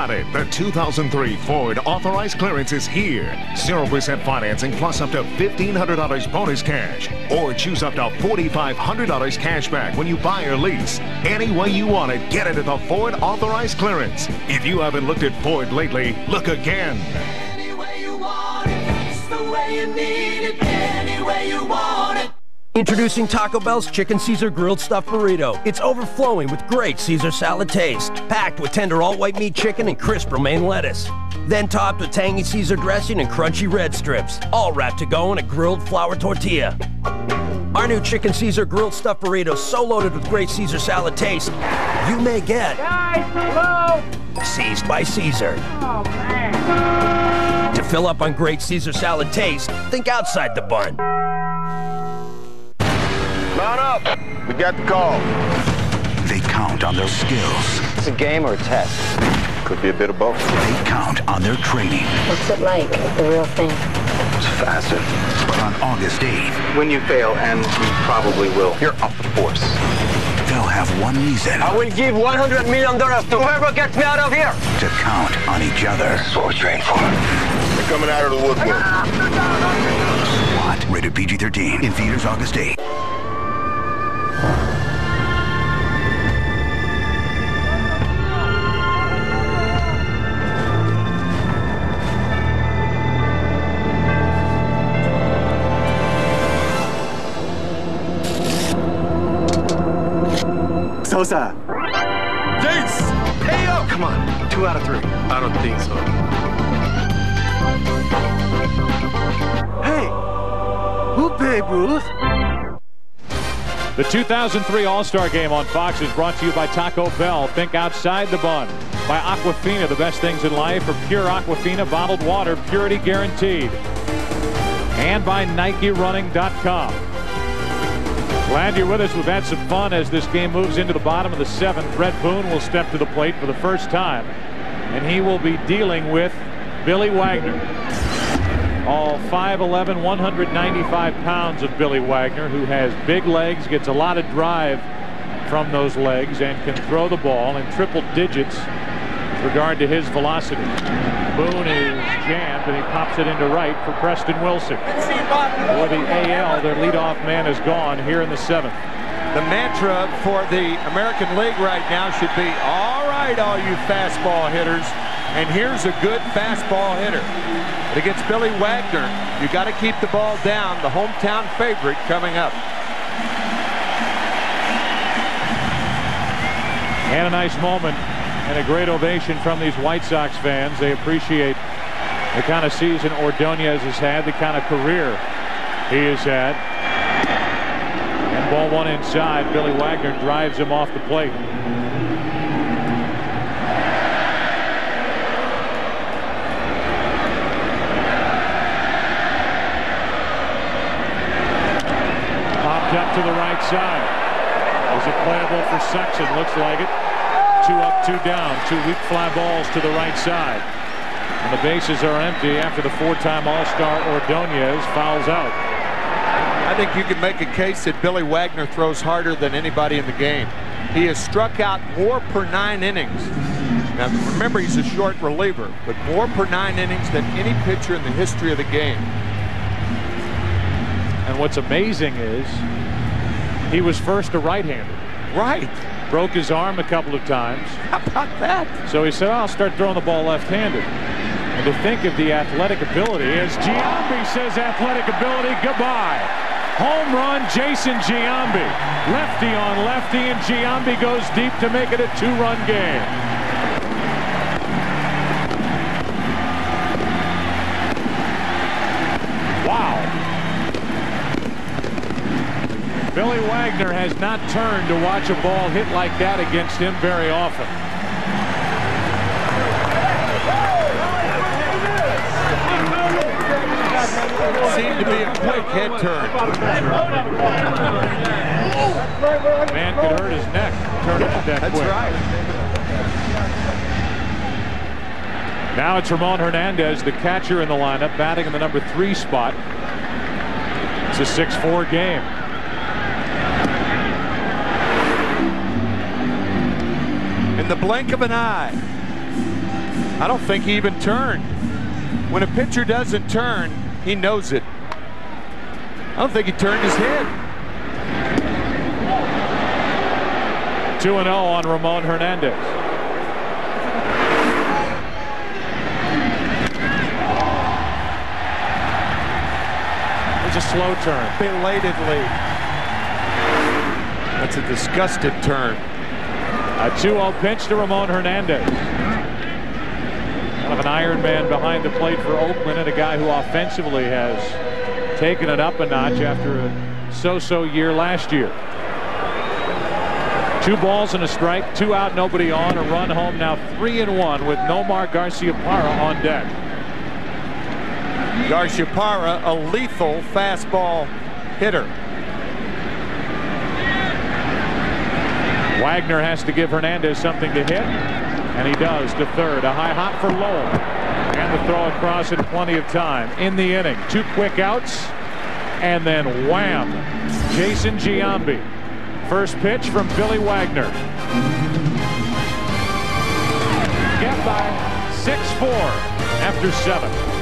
Speaker 42: Got it. The 2003 Ford Authorized Clearance is here. 0% financing plus up to $1,500 bonus cash. Or choose up to $4,500 cash back when you buy or lease. Any way you want it, get it at the Ford Authorized Clearance. If you haven't looked at Ford lately, look again.
Speaker 41: Introducing Taco Bell's Chicken Caesar Grilled Stuffed Burrito. It's overflowing with great Caesar salad taste, packed with tender all-white meat chicken and crisp romaine lettuce. Then topped with tangy Caesar dressing and crunchy red strips, all wrapped to go in a grilled flour tortilla. Our new Chicken Caesar Grilled Stuffed Burrito so loaded with great Caesar salad taste, you may get
Speaker 46: Guys, hello?
Speaker 41: seized by Caesar.
Speaker 46: Oh, man.
Speaker 41: To fill up on great Caesar salad taste, think outside the bun.
Speaker 47: Mount up. We got the call.
Speaker 48: They count on their skills.
Speaker 47: It's a game or a test. Could be a bit of both.
Speaker 48: They count on their training.
Speaker 49: What's it like, the real thing?
Speaker 47: It's faster.
Speaker 48: But on August 8th,
Speaker 47: When you fail, and you probably will, you're off the force.
Speaker 48: they'll have one reason
Speaker 47: I will give $100 million to whoever gets me out of here.
Speaker 48: to count on each other.
Speaker 47: That's what we train for. They're coming out of the woodwork.
Speaker 48: SWAT, rated PG-13, in theaters August 8th.
Speaker 47: Sosa. Jace! Hey, yo! Come on. Two out of three. I don't think so.
Speaker 46: Hey, who Babe Ruth?
Speaker 1: The 2003 All-Star Game on Fox is brought to you by Taco Bell. Think outside the bun. By Aquafina, the best things in life are pure Aquafina bottled water, purity guaranteed. And by NikeRunning.com. Glad you're with us. We've had some fun as this game moves into the bottom of the seventh. Bret Boone will step to the plate for the first time, and he will be dealing with Billy Wagner. All 5'11", 195 pounds of Billy Wagner, who has big legs, gets a lot of drive from those legs, and can throw the ball in triple digits regard to his velocity. Boone is jammed, and he pops it into right for Preston Wilson. For the AL, their leadoff man is gone here in the seventh.
Speaker 2: The mantra for the American League right now should be, all right, all you fastball hitters. And here's a good fastball hitter. But against Billy Wagner, you got to keep the ball down. The hometown favorite coming up.
Speaker 1: And a nice moment and a great ovation from these White Sox fans. They appreciate the kind of season Ordonez has had, the kind of career he has had. And ball one inside. Billy Wagner drives him off the plate. Popped up to the right side. Is it playable for Sexson? Looks like it. Two up, two down. Two weak fly balls to the right side. And the bases are empty after the four-time All-Star Ordonez fouls out.
Speaker 2: I think you can make a case that Billy Wagner throws harder than anybody in the game. He has struck out more per nine innings. Now, remember, he's a short reliever, but more per nine innings than any pitcher in the history of the game.
Speaker 1: And what's amazing is he was first a right-hander.
Speaker 2: Right.
Speaker 1: Broke his arm a couple of times.
Speaker 2: How about that?
Speaker 1: So he said, I'll start throwing the ball left-handed. And to think of the athletic ability, as Giambi says athletic ability, goodbye. Home run, Jason Giambi. Lefty on lefty, and Giambi goes deep to make it a two-run game. Billy Wagner has not turned to watch a ball hit like that against him very often.
Speaker 2: Seemed to be a quick head turn.
Speaker 1: Man could hurt his neck turning it that
Speaker 2: That's
Speaker 1: quick.
Speaker 2: right.
Speaker 1: Now it's Ramon Hernandez, the catcher in the lineup, batting in the number three spot. It's a 6-4 game.
Speaker 2: In the blink of an eye, I don't think he even turned. When a pitcher doesn't turn, he knows it. I don't think he turned his head.
Speaker 1: 2 0 on Ramon Hernandez. It's a slow turn.
Speaker 2: Belatedly. That's a disgusted turn.
Speaker 1: A 2-0 pitch to Ramon Hernandez. Kind of an Iron Man behind the plate for Oakland and a guy who offensively has taken it up a notch after a so-so year last year. Two balls and a strike, two out, nobody on, a run home now three and one with Nomar Garcia Garciaparra on deck.
Speaker 2: Garcia Garciaparra, a lethal fastball hitter.
Speaker 1: Wagner has to give Hernandez something to hit, and he does to third. A high hop for Lowell, and the throw across in plenty of time. In the inning, two quick outs, and then wham, Jason Giambi. First pitch from Billy Wagner. Get by 6-4 after seven.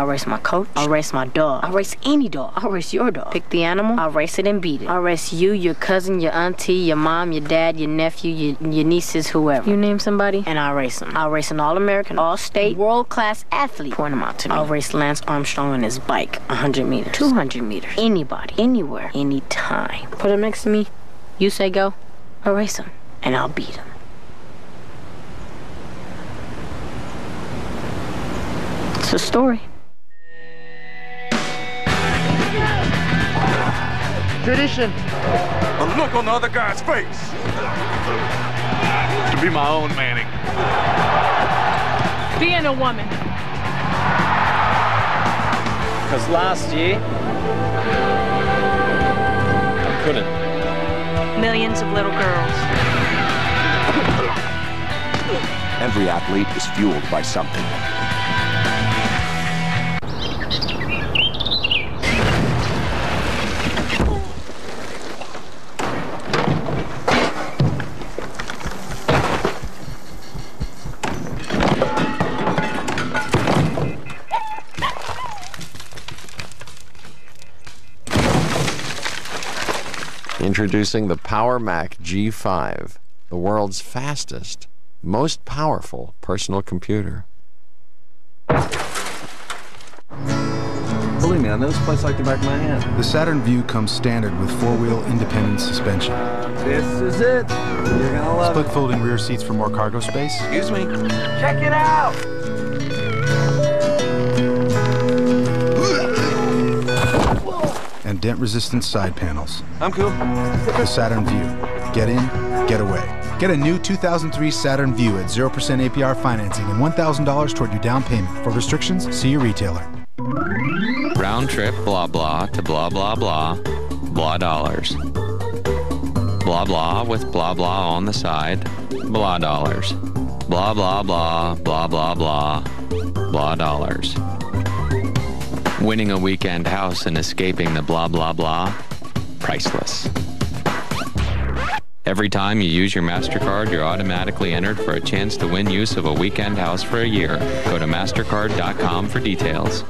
Speaker 49: I'll race my coach. I'll race my dog. I'll race any dog. I'll race your dog. Pick the animal. I'll race it and beat it. I'll race you, your cousin, your auntie, your mom, your dad, your nephew, your, your nieces, whoever. You name somebody, and I'll race them. I'll race an all-American, all-state, world-class athlete. Point them out to me. I'll race Lance Armstrong on his bike, 100 meters, 200 meters. Anybody, anywhere, anytime. Put him next to me. You say go. I'll race him, and I'll beat him. It's a story.
Speaker 46: Tradition.
Speaker 47: A look on the other guy's face. To be my own Manning.
Speaker 50: Being a woman.
Speaker 19: Because last year, I couldn't.
Speaker 50: Millions of little girls.
Speaker 51: Every athlete is fueled by something.
Speaker 52: Introducing the Power Mac G5, the world's fastest, most powerful personal computer.
Speaker 53: Believe me, I know this place like the back of my hand. The Saturn Vue comes standard with four-wheel independent suspension.
Speaker 19: This is it. You're gonna love
Speaker 53: Split folding rear seats for more cargo space.
Speaker 19: Excuse me. Check it out.
Speaker 53: And dent-resistant side panels.
Speaker 19: I'm cool.
Speaker 53: The Saturn Vue. Get in, get away. Get a new 2003 Saturn Vue at 0% APR financing and $1,000 toward your down payment. For restrictions, see your retailer.
Speaker 54: Round trip blah blah to blah blah blah, blah dollars. Blah blah with blah blah on the side, blah dollars. Blah blah blah, blah blah blah, blah dollars. Winning a weekend house and escaping the blah, blah, blah, priceless. Every time you use your MasterCard, you're automatically entered for a chance to win use of a weekend house for a year. Go to MasterCard.com for details.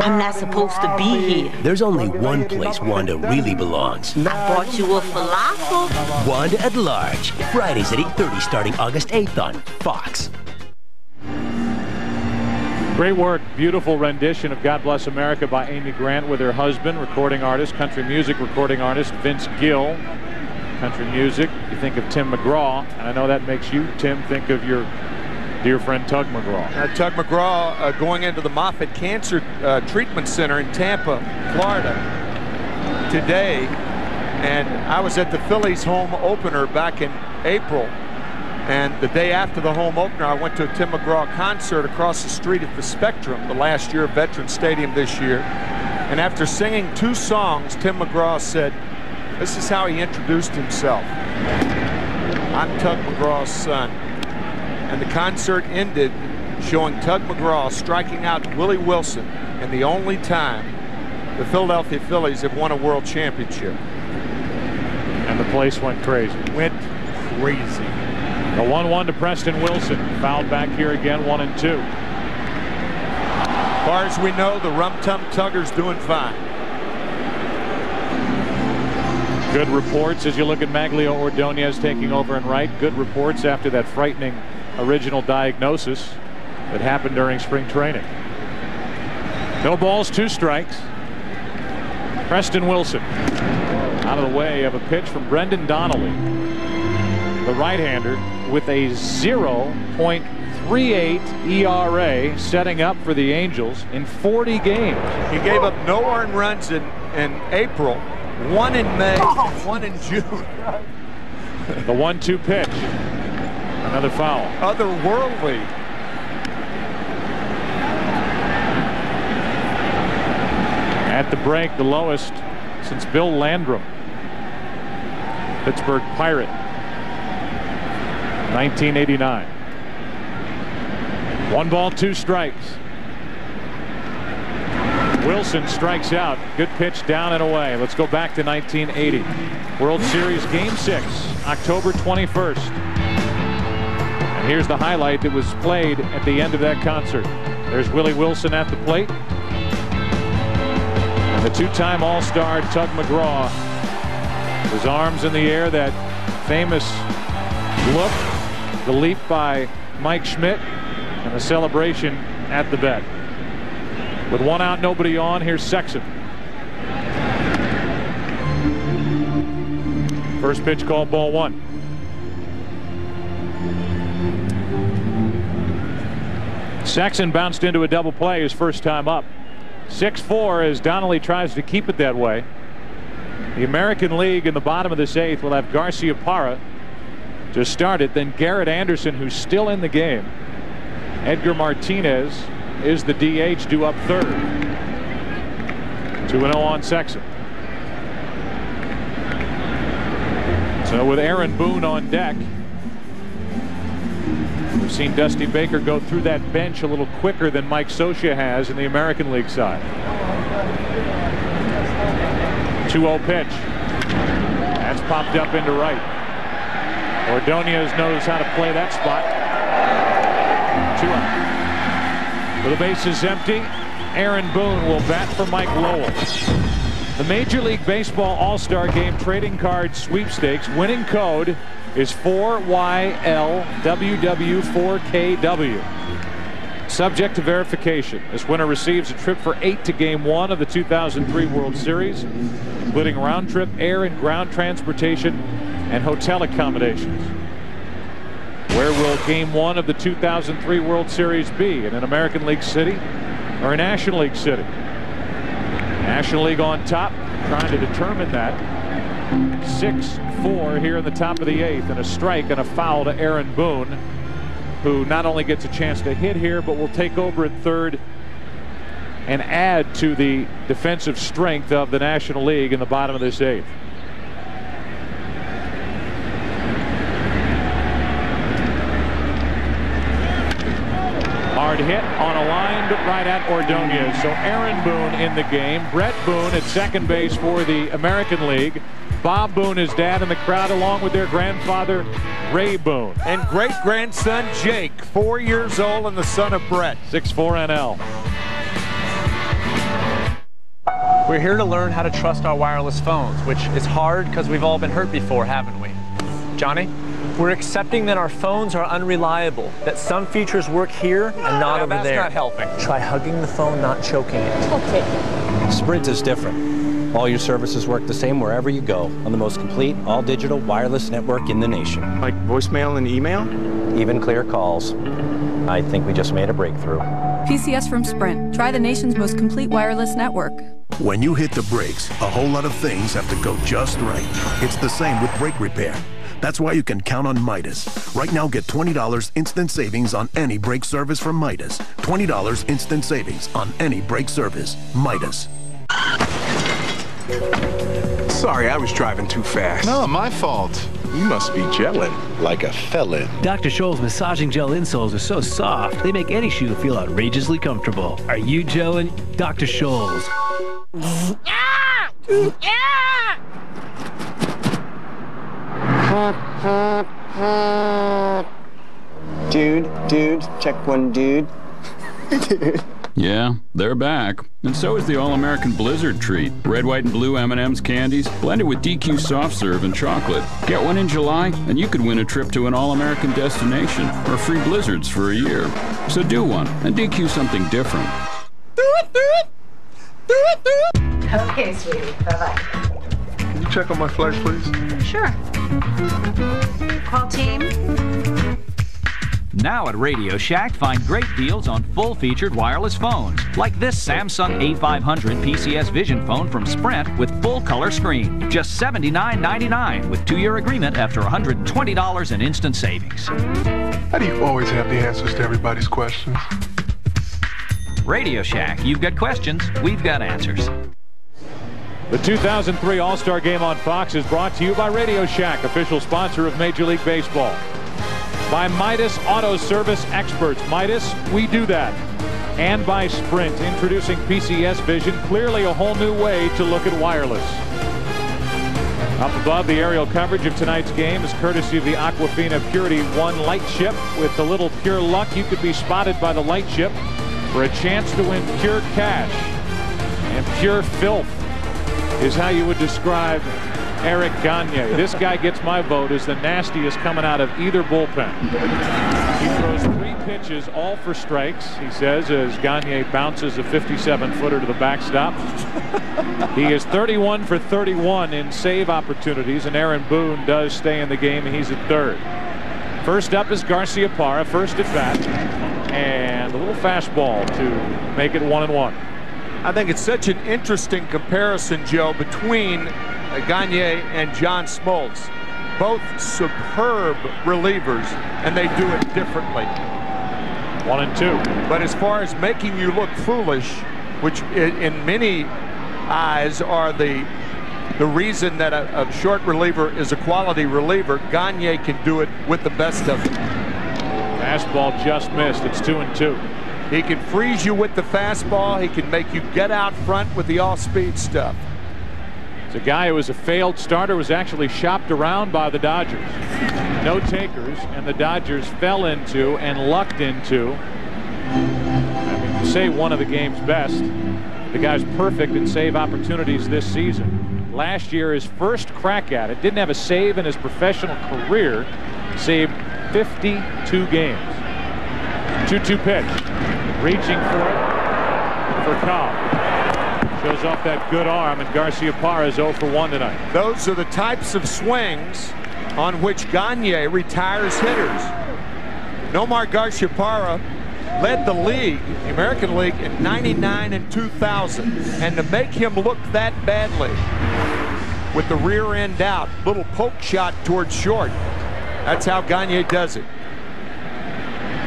Speaker 55: I'm not supposed to be here.
Speaker 41: There's only one place Wanda really belongs.
Speaker 55: I bought you a falafel.
Speaker 41: Wanda at Large. Fridays at 8.30 starting August 8th on Fox.
Speaker 1: Great work. Beautiful rendition of God Bless America by Amy Grant with her husband, recording artist, country music recording artist Vince Gill. Country music, you think of Tim McGraw, and I know that makes you, Tim, think of your dear friend Tug McGraw.
Speaker 2: Uh, Tug McGraw uh, going into the Moffitt Cancer uh, Treatment Center in Tampa, Florida today. And I was at the Phillies home opener back in April. And the day after the home opener, I went to a Tim McGraw concert across the street at the Spectrum, the last year of Veterans Stadium this year. And after singing two songs, Tim McGraw said, this is how he introduced himself. I'm Tug McGraw's son. And the concert ended showing Tug McGraw striking out Willie Wilson and the only time the Philadelphia Phillies have won a world championship.
Speaker 1: And the place went crazy.
Speaker 2: Went crazy.
Speaker 1: The 1-1 to Preston Wilson. Fouled back here again, 1 and 2.
Speaker 2: As far as we know, the Rum Tum Tugger's doing fine.
Speaker 1: Good reports as you look at Magglio Ordonez taking over and right. Good reports after that frightening original diagnosis that happened during spring training. No balls, two strikes. Preston Wilson out of the way of a pitch from Brendan Donnelly, the right-hander, with a 0.38 ERA, setting up for the Angels in 40 games.
Speaker 2: He gave up no earned runs in, in April, one in May, and one in June.
Speaker 1: The one-two pitch. Another foul.
Speaker 2: Otherworldly.
Speaker 1: At the break, the lowest since Bill Landrum. Pittsburgh Pirate. 1989. One ball, two strikes. Wilson strikes out. Good pitch down and away. Let's go back to 1980. World Series Game 6, October 21st. And here's the highlight that was played at the end of that concert. There's Willie Wilson at the plate. And the two-time All-Star Tug McGraw. His arms in the air, that famous look, the leap by Mike Schmidt, and the celebration at the vet. With one out, nobody on, here's Sexson. First pitch called ball one. Sexson bounced into a double play his first time up. 6-4 as Donnelly tries to keep it that way. The American League in the bottom of this eighth will have Garciaparra to start it. Then Garret Anderson, who's still in the game. Edgar Martinez is the DH due up third. 2-0 on Sexson. So with Aaron Boone on deck, we've seen Dusty Baker go through that bench a little quicker than Mike Scioscia has in the American League side. 2-0 pitch. That's popped up into right. Ordonez knows how to play that spot. Two out. With the bases empty, Aaron Boone will bat for Mike Lowell. The Major League Baseball All-Star Game Trading Card Sweepstakes winning code is 4YLWW4KW. Subject to verification, this winner receives a trip for eight to Game 1 of the 2003 World Series, including round-trip air and ground transportation and hotel accommodations. Where will Game 1 of the 2003 World Series be? In an American League city or a National League city? National League on top, trying to determine that. 6-4 here in the top of the eighth, and a strike and a foul to Aaron Boone, who not only gets a chance to hit here, but will take over at third and add to the defensive strength of the National League in the bottom of this eighth. Hard hit on a line right at Ordonez. So Aaron Boone in the game. Bret Boone at second base for the American League. Bob Boone, his dad in the crowd, along with their grandfather, Ray Boone.
Speaker 2: And great-grandson Jake, four years old and the son of Bret.
Speaker 1: 6'4 NL.
Speaker 19: We're here to learn how to trust our wireless phones, which is hard because we've all been hurt before, haven't we? Johnny? We're accepting that our phones are unreliable, that some features work here and not Yeah, over that's there. not helping. Try hugging the phone, not choking it. Okay.
Speaker 11: Sprint is different. All your services work the same wherever you go on the most complete all-digital wireless network in the nation.
Speaker 30: Like voicemail and email?
Speaker 11: Even clear calls. I think we just made a breakthrough.
Speaker 13: PCS from Sprint. Try the nation's most complete wireless network.
Speaker 56: When you hit the brakes, a whole lot of things have to go just right. It's the same with brake repair. That's why you can count on Midas. Right now, get $20 instant savings on any brake service from Midas. $20 instant savings on any brake service. Midas.
Speaker 30: Sorry, I was driving too fast.
Speaker 39: No, my fault.
Speaker 30: You must be gelling.
Speaker 39: Like a felon.
Speaker 57: Dr. Scholl's massaging gel insoles are so soft, they make any shoe feel outrageously comfortable. Are you gelling? Dr. Scholl's.
Speaker 58: Dude, dude, check one dude. dude.
Speaker 59: Yeah, they're back. And so is the All-American Blizzard treat. Red, white, and blue M&M's candies blended with DQ soft serve and chocolate. Get one in July, and you could win a trip to an All-American destination or free Blizzards for a year. So do one and DQ something different. Do it, do it! Do it, do it!
Speaker 60: Okay, sweetie. Bye-bye.
Speaker 47: Can you check on my flight, please?
Speaker 60: Sure. Call team.
Speaker 14: Now at Radio Shack, find great deals on full-featured wireless phones, like this Samsung A500 PCS Vision phone from Sprint with full-color screen, just $79.99 with two-year agreement after $120 in instant savings.
Speaker 47: How do you always have the answers to everybody's questions?
Speaker 14: Radio Shack, you've got questions, we've got answers.
Speaker 1: The 2003 All-Star Game on Fox is brought to you by Radio Shack, official sponsor of Major League Baseball. By Midas Auto Service Experts. Midas, we do that. And by Sprint, introducing PCS Vision, clearly a whole new way to look at wireless. Up above, the aerial coverage of tonight's game is courtesy of the Aquafina Purity 1 light ship. With a little pure luck, you could be spotted by the light ship for a chance to win pure cash. And pure filth is how you would describe Eric Gagne. This guy gets my vote as the nastiest coming out of either bullpen. He throws three pitches, all for strikes, he says, as Gagne bounces a 57-footer to the backstop. he is 31 for 31 in save opportunities, and Aaron Boone does stay in the game, and he's at third. First up is Garciaparra, first at bat, and a little fastball to make it one and one.
Speaker 2: I think it's such an interesting comparison, Joe, between uh, Gagne and John Smoltz. Both superb relievers, and they do it differently.
Speaker 1: One and two.
Speaker 2: But as far as making you look foolish, which in many eyes are the the reason that a, a short reliever is a quality reliever, Gagne can do it with the best of them.
Speaker 1: Fastball just missed. It's two and two.
Speaker 2: He can freeze you with the fastball. He can make you get out front with the all-speed stuff.
Speaker 1: It's a guy who was a failed starter, was actually shopped around by the Dodgers. No takers, and the Dodgers fell into and lucked into, I mean, to say one of the game's best. The guy's perfect in save opportunities this season. Last year, his first crack at it, didn't have a save in his professional career, saved 52 games. 2-2 pitch. Reaching for it for Cobb. Shows off that good arm, and Garciaparra is 0 for 1 tonight.
Speaker 2: Those are the types of swings on which Gagne retires hitters. Nomar Garciaparra led the league, the American League, in 99 and 2000. And to make him look that badly with the rear end out, little poke shot towards short, that's how Gagne does it.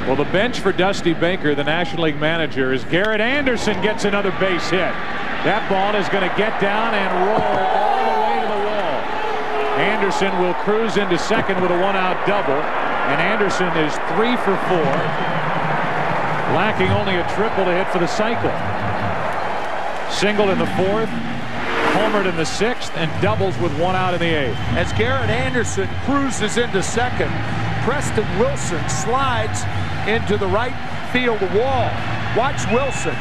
Speaker 1: Well, the bench for Dusty Baker, the National League manager, is Garret Anderson gets another base hit. That ball is going to get down and roll all the way to the wall. Anderson will cruise into second with a one-out double, and Anderson is three for four, lacking only a triple to hit for the cycle. Single in the fourth, homered in the sixth, and doubles with one out in the eighth.
Speaker 2: As Garret Anderson cruises into second, Preston Wilson slides into the right field wall. Watch Wilson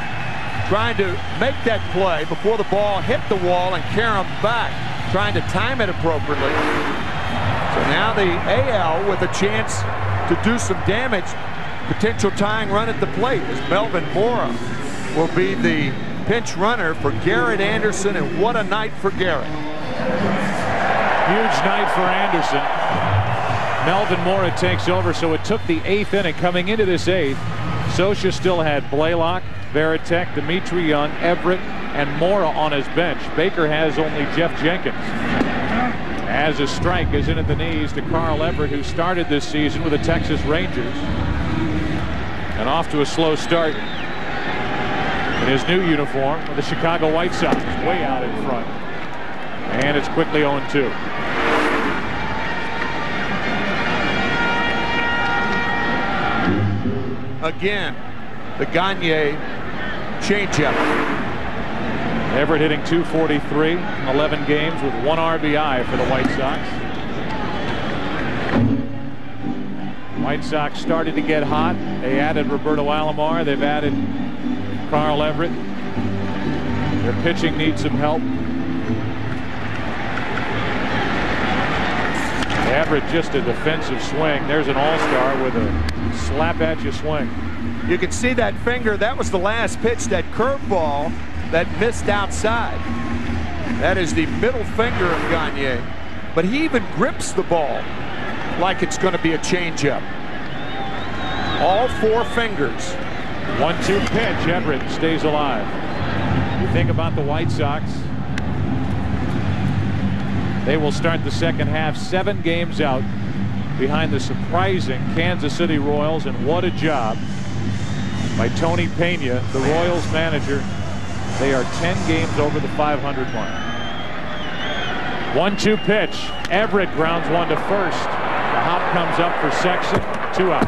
Speaker 2: trying to make that play before the ball hit the wall and him back, trying to time it appropriately. So now the AL with a chance to do some damage, potential tying run at the plate as Melvin Mora will be the pinch runner for Garret Anderson, and what a night for Garret.
Speaker 1: Huge night for Anderson. Melvin Mora takes over, so it took the eighth inning. Coming into this eighth, Scioscia still had Blalock, Varitek, Dmitri Young, Everett, and Mora on his bench. Baker has only Geoff Jenkins. As a strike is in at the knees to Carl Everett, who started this season with the Texas Rangers. And off to a slow start in his new uniform with the Chicago White Sox way out in front. And it's quickly 0-2.
Speaker 2: Again, the Gagne changeup.
Speaker 1: Everett hitting 243 in 11 games with one RBI for the White Sox. White Sox started to get hot. They added Roberto Alomar. They've added Carl Everett. Their pitching needs some help. Everett just a defensive swing. There's an all-star with a slap at you swing.
Speaker 2: You can see that finger. That was the last pitch, that curveball that missed outside. That is the middle finger of Gagne. But he even grips the ball like it's going to be a changeup. All four fingers.
Speaker 1: One-two pitch. Everett stays alive. You think about the White Sox. They will start the second half seven games out behind the surprising Kansas City Royals, and what a job by Tony Pena, the Royals manager. They are 10 games over the 500 mark. One-two pitch. Everett grounds one to first. The hop comes up for Sexson. Two out.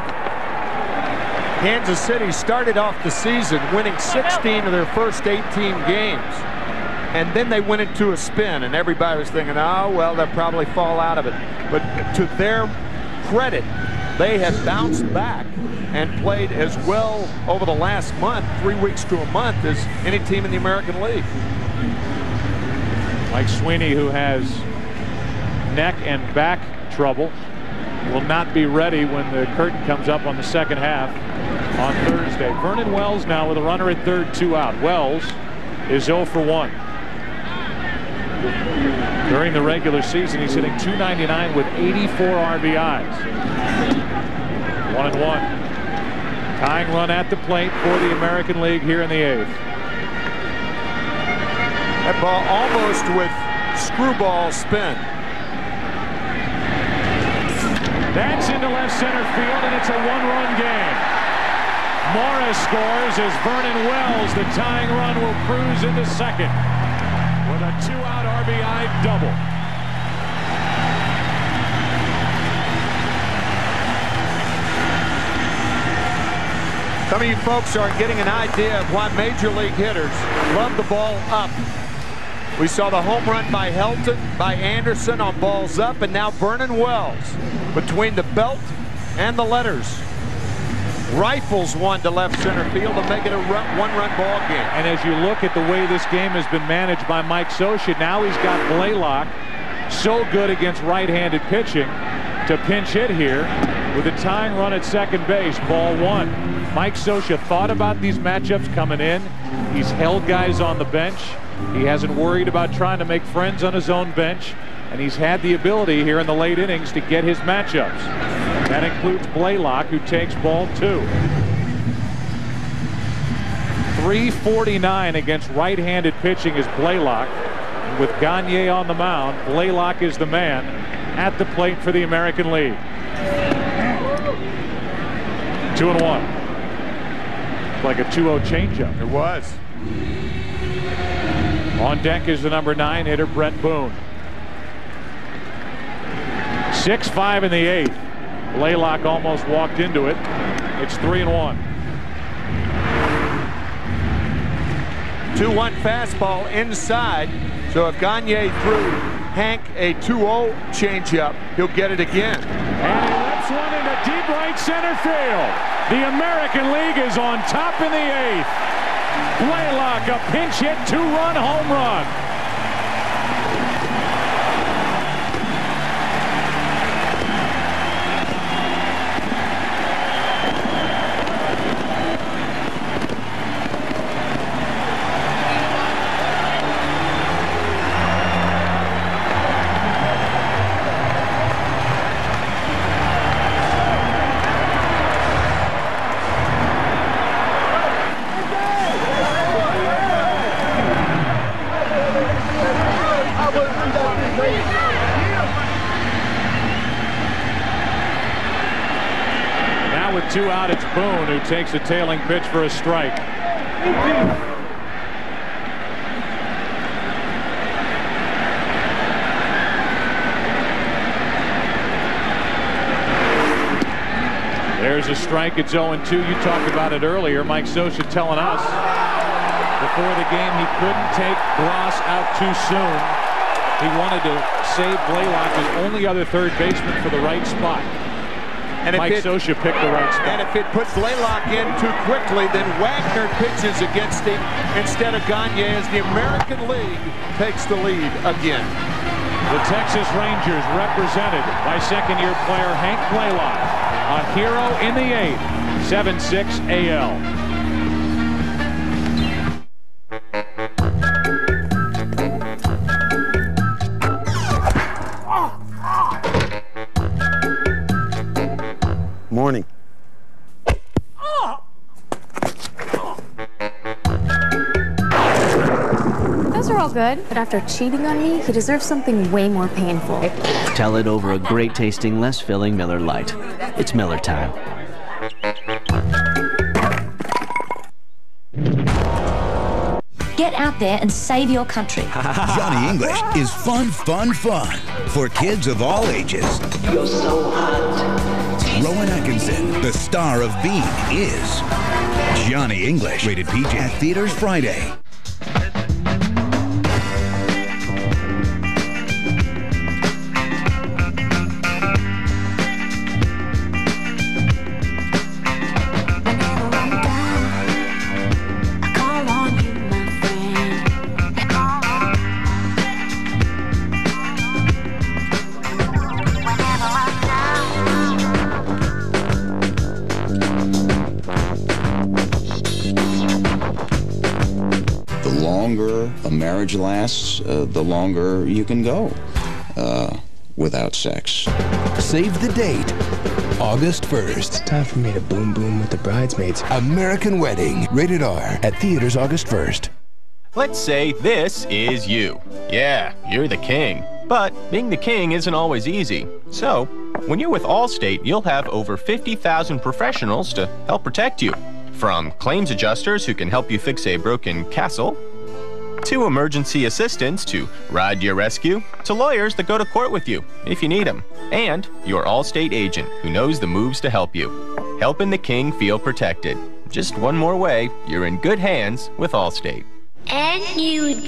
Speaker 2: Kansas City started off the season winning 16 of their first 18 games. And then they went into a spin, and everybody was thinking, oh, well, they'll probably fall out of it. But to their credit, they have bounced back and played as well over the last month, three weeks to a month, as any team in the American League.
Speaker 1: Mike Sweeney, who has neck and back trouble, will not be ready when the curtain comes up on the second half on Thursday. Vernon Wells now with a runner at third, two out. Wells is 0 for 1. During the regular season, he's hitting 299 with 84 RBIs. One and one. Tying run at the plate for the American League here in the eighth.
Speaker 2: That ball almost with screwball spin.
Speaker 1: That's into left center field, and it's a one-run game. Morris scores as Vernon Wells, the tying run, will cruise into second two-out RBI double.
Speaker 2: Some of you folks are getting an idea of why major league hitters love the ball up. We saw the home run by Helton, by Anderson on balls up, and now Vernon Wells between the belt and the letters. Rifles one to left center field to make it a one-run ball game.
Speaker 1: And as you look at the way this game has been managed by Mike Scioscia, now he's got Blalock so good against right-handed pitching to pinch hit here with a tying run at second base, ball one. Mike Scioscia thought about these matchups coming in. He's held guys on the bench. He hasn't worried about trying to make friends on his own bench. And he's had the ability here in the late innings to get his matchups. That includes Blalock, who takes ball two. 349 against right-handed pitching is Blalock. With Gagne on the mound, Blalock is the man at the plate for the American League. Two and one. Like a 2-0 changeup.
Speaker 2: It was.
Speaker 1: On deck is the number nine hitter, Bret Boone. 6-5 in the eighth. Blalock almost walked into it. It's three and one.
Speaker 2: 2-1 fastball inside. So if Gagne threw Hank a 2-0 changeup, he'll get it again.
Speaker 1: And he lifts one into deep right center field. The American League is on top in the eighth. Blalock, a pinch hit, two-run home run. Takes a tailing pitch for a strike. There's a strike. It's 0-2. You talked about it earlier. Mike Scioscia telling us before the game he couldn't take Ross out too soon. He wanted to save Blalock, his only other third baseman, for the right spot.
Speaker 2: And if
Speaker 1: Mike
Speaker 2: it,
Speaker 1: picked the right spot.
Speaker 2: And if it puts Blalock in too quickly, then Wagner pitches against him instead of Gagne as the American League takes the lead again.
Speaker 1: The Texas Rangers represented by second-year player Hank Blalock, a hero in the eighth, 7-6 AL.
Speaker 61: Good, but after cheating on me, he deserves something way more painful.
Speaker 62: Tell it over a great tasting, less filling Miller Lite. It's Miller time.
Speaker 63: Get out there and save your country.
Speaker 39: Johnny English is fun, fun, fun for kids of all ages.
Speaker 63: You're so hot.
Speaker 39: Rowan Atkinson, the star of Bean, is Johnny English, rated PG at theaters Friday.
Speaker 64: Marriage lasts, uh, the longer you can go uh, without sex.
Speaker 39: Save the date. August 1st. It's time for me to boom boom with the bridesmaids. American Wedding. Rated R. At theaters August 1st.
Speaker 33: Let's say this is you. Yeah, you're the king. But being the king isn't always easy. So, when you're with Allstate, you'll have over 50,000 professionals to help protect you. From claims adjusters who can help you fix a broken castle, to emergency assistants to ride your rescue, to lawyers that go to court with you if you need them, and your Allstate agent who knows the moves to help you. Helping the king feel protected. Just one more way, you're in good hands with Allstate.
Speaker 65: N-U-G-G-E-T-S.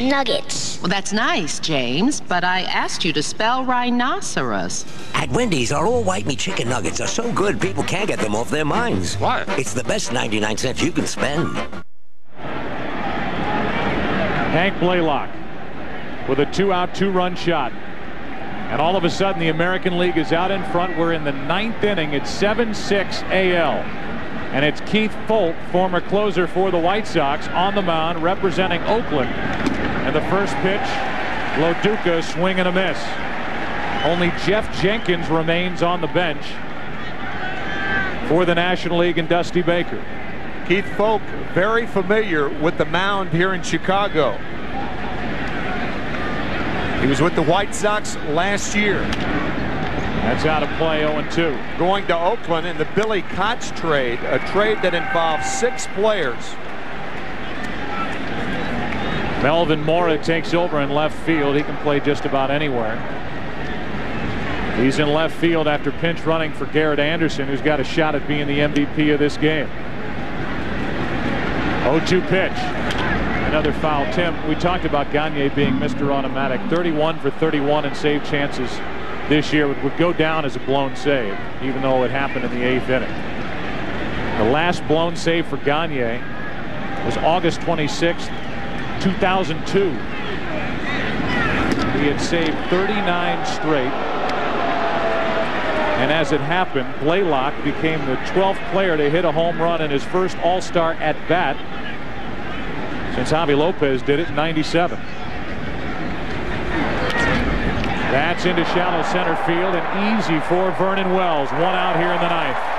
Speaker 65: Nuggets.
Speaker 55: Well, that's nice, James, but I asked you to spell rhinoceros.
Speaker 66: At Wendy's, our all white meat chicken nuggets are so good people can't get them off their minds. What? It's the best 99 cents you can spend.
Speaker 1: Hank Blalock with a two-out, two-run shot. And all of a sudden, the American League is out in front. We're in the ninth inning. It's 7-6 AL. And it's Keith Foulke, former closer for the White Sox, on the mound representing Oakland. And the first pitch, Lo Duca swing and a miss. Only Geoff Jenkins remains on the bench for the National League and Dusty Baker.
Speaker 2: Keith Foulke, very familiar with the mound here in Chicago. He was with the White Sox last year.
Speaker 1: That's out of play 0-2.
Speaker 2: Going to Oakland in the Billy Koch trade, a trade that involves six players.
Speaker 1: Melvin Mora takes over in left field. He can play just about anywhere. He's in left field after pinch running for Garret Anderson, who's got a shot at being the MVP of this game. 0-2 pitch. Another foul. Tim, we talked about Gagne being Mr. Automatic. 31 for 31 in save chances this year would, would go down as a blown save, even though it happened in the eighth inning. The last blown save for Gagne was August 26th, 2002. He had saved 39 straight. And as it happened, Blalock became the 12th player to hit a home run in his first All-Star at bat since Javy Lopez did it in 97. That's into shallow center field and easy for Vernon Wells. One out here in the ninth.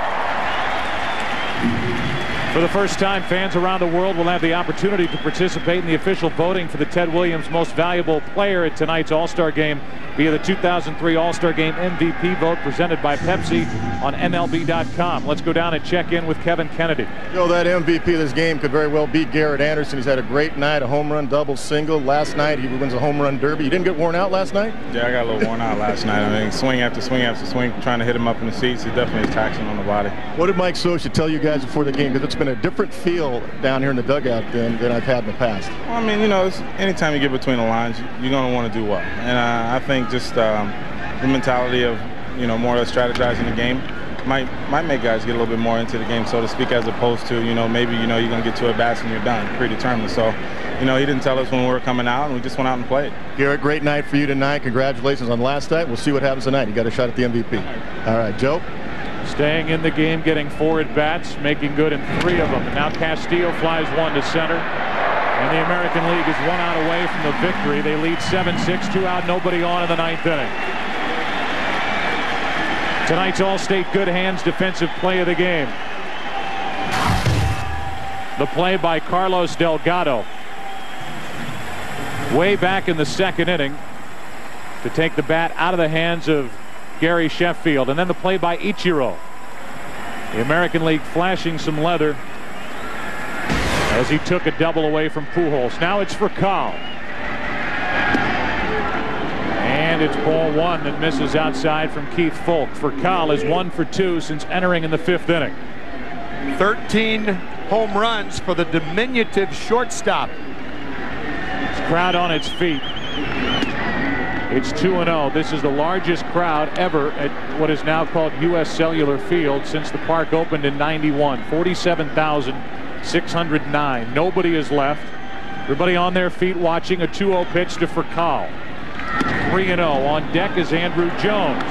Speaker 1: For the first time, fans around the world will have the opportunity to participate in the official voting for the Ted Williams Most Valuable Player at tonight's All-Star Game via the 2003 All-Star Game MVP vote presented by Pepsi on MLB.com. Let's go down and check in with Kevin Kennedy.
Speaker 67: You know, that MVP of this game could very well be Garret Anderson. He's had a great night, a home run, double, single. Last night, he wins a home run derby. You didn't get worn out last night?
Speaker 68: Yeah, I got a little worn out last night. I mean, swing after swing after swing, trying to hit him up in the seats. It definitely is taxing on the body.
Speaker 67: What did Mike Scioscia tell you guys before the game? Because it's been a different feel down here in the dugout than, than I've had in the past.
Speaker 68: Well, I mean, you know, anytime you get between the lines, you're going to want to do well. And uh, I think just um, the mentality of you know, more or less strategizing the game might might make guys get a little bit more into the game, so to speak, as opposed to you know maybe you know you're gonna get two at bats and you're done, predetermined. So, you know, he didn't tell us when we were coming out, and we just went out and played.
Speaker 67: Garret, great night for you tonight. Congratulations on last night. We'll see what happens tonight. You got a shot at the MVP. All right, Joe.
Speaker 1: Staying in the game, getting four at bats, making good in three of them. And now Castillo flies one to center. And the American League is one out away from the victory. They lead 7-6, two out, nobody on in the ninth inning. Tonight's All-State Good Hands defensive play of the game. The play by Carlos Delgado. Way back in the second inning to take the bat out of the hands of Gary Sheffield. And then the play by Ichiro. The American League flashing some leather as he took a double away from Pujols. Now it's Furcal. And it's ball one that misses outside from Keith Foulke. Furcal is one for two since entering in the fifth inning.
Speaker 2: 13 home runs for the diminutive shortstop.
Speaker 1: This crowd on its feet. It's 2-0. This is the largest crowd ever at what is now called U.S. Cellular Field since the park opened in 91. 47,609. Nobody is left. Everybody on their feet watching a 2-0 pitch to Furcal. 3-0. On deck is Andruw Jones.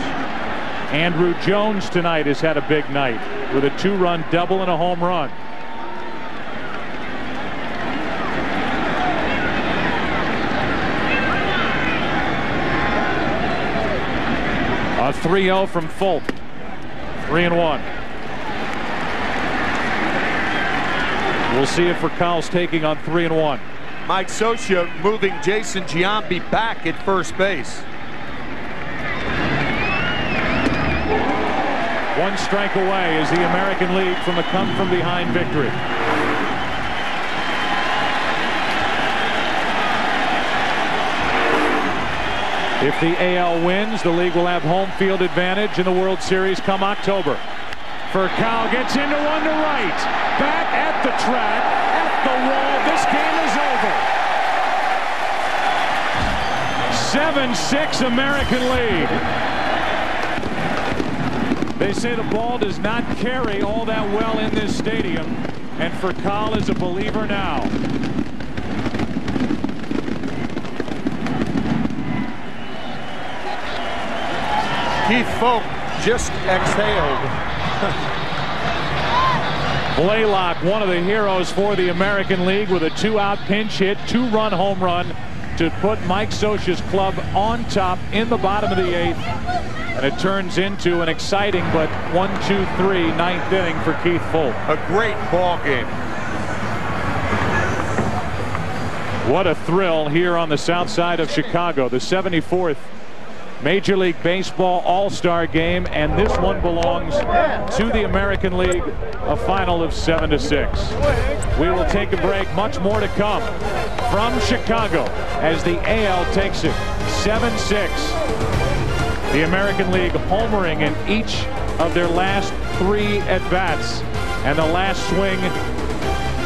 Speaker 1: Andruw Jones tonight has had a big night with a two-run double and a home run. 3-0 from Foulke. 3 and 1. We'll see if Furcal's taking on 3 and 1.
Speaker 2: Mike Scioscia moving Jason Giambi back at first base.
Speaker 1: One strike away is the American League from a come from behind victory. If the AL wins, the league will have home field advantage in the World Series come October. Furcal gets into one to right. Back at the track, at the wall. This game is over. 7-6 American lead. They say the ball does not carry all that well in this stadium, and Furcal is a believer now.
Speaker 2: Keith Foulke just exhaled.
Speaker 1: Blalock, one of the heroes for the American League with a two-out pinch hit, two-run home run to put Mike Scioscia's club on top in the bottom of the eighth. And it turns into an exciting but one, two, three ninth inning for Keith Foulke.
Speaker 2: A great ball game.
Speaker 1: What a thrill here on the south side of Chicago. The 74th Major League Baseball All-Star Game, and this one belongs to the American League, a final of 7 to 6. We will take a break. Much more to come from Chicago as the AL takes it 7-6. The American League homering in each of their last three at-bats. And the last swing,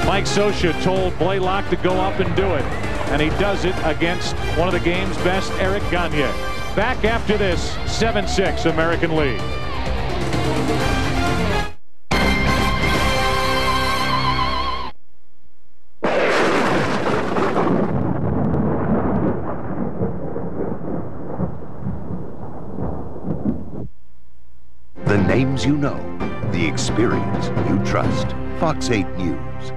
Speaker 1: Mike Scioscia told Blalock to go up and do it. And he does it against one of the game's best, Eric Gagne. Back after this, 7-6 American League.
Speaker 69: The names you know, the experience you trust. Fox 8 News.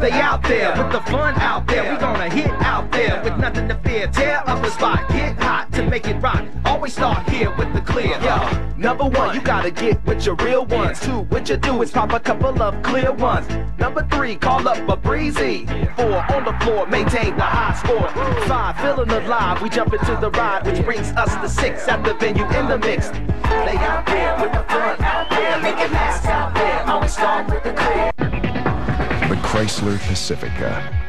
Speaker 15: They out there with the fun out there. We gonna hit out there with nothing to fear. Tear up the spot, get hot to make it rock. Always start here with the clear. Yeah. Number one, you gotta get with your real ones. Two, what you do is pop a couple of clear ones. Number three, call up a breezy. Four, on the floor, maintain the high score. Five, feeling alive, we jump into the ride, which brings us to six at the venue in the mix. They out there with the fun out there, make it last out there. Always start with the clear.
Speaker 56: The Chrysler Pacifica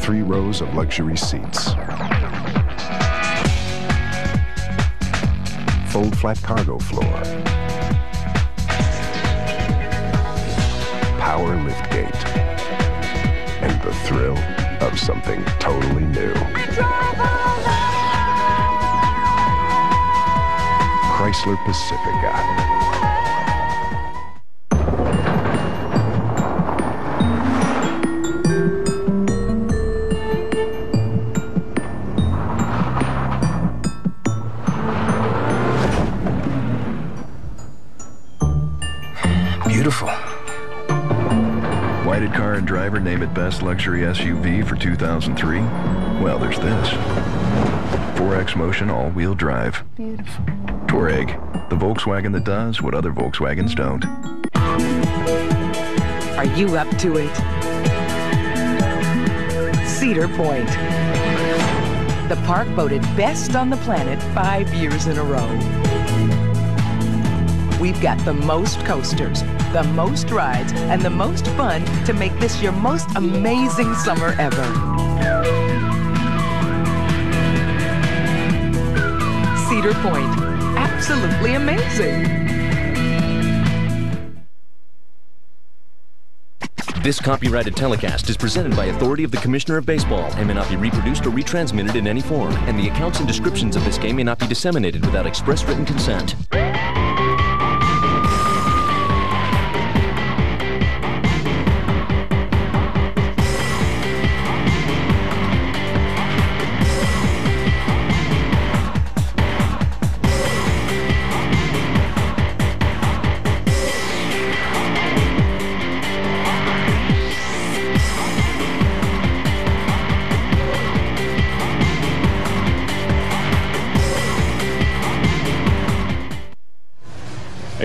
Speaker 56: three rows of luxury seats. Fold flat cargo floor. Power lift gate. And the thrill of something totally new. Chrysler Pacifica. Driver Best Luxury SUV for 2003? Well, there's this. 4X Motion all-wheel drive.
Speaker 39: Beautiful.
Speaker 56: Touareg, the Volkswagen that does what other Volkswagens don't.
Speaker 70: Are you up to it? Cedar Point. The park voted best on the planet five years in a row. We've got the most coasters, the most rides, and the most fun to make this your most amazing summer ever. Cedar Point. Absolutely amazing.
Speaker 71: This copyrighted telecast is presented by authority of the Commissioner of Baseball and may not be reproduced or retransmitted in any form, and the accounts and descriptions of this game may not be disseminated without express written consent.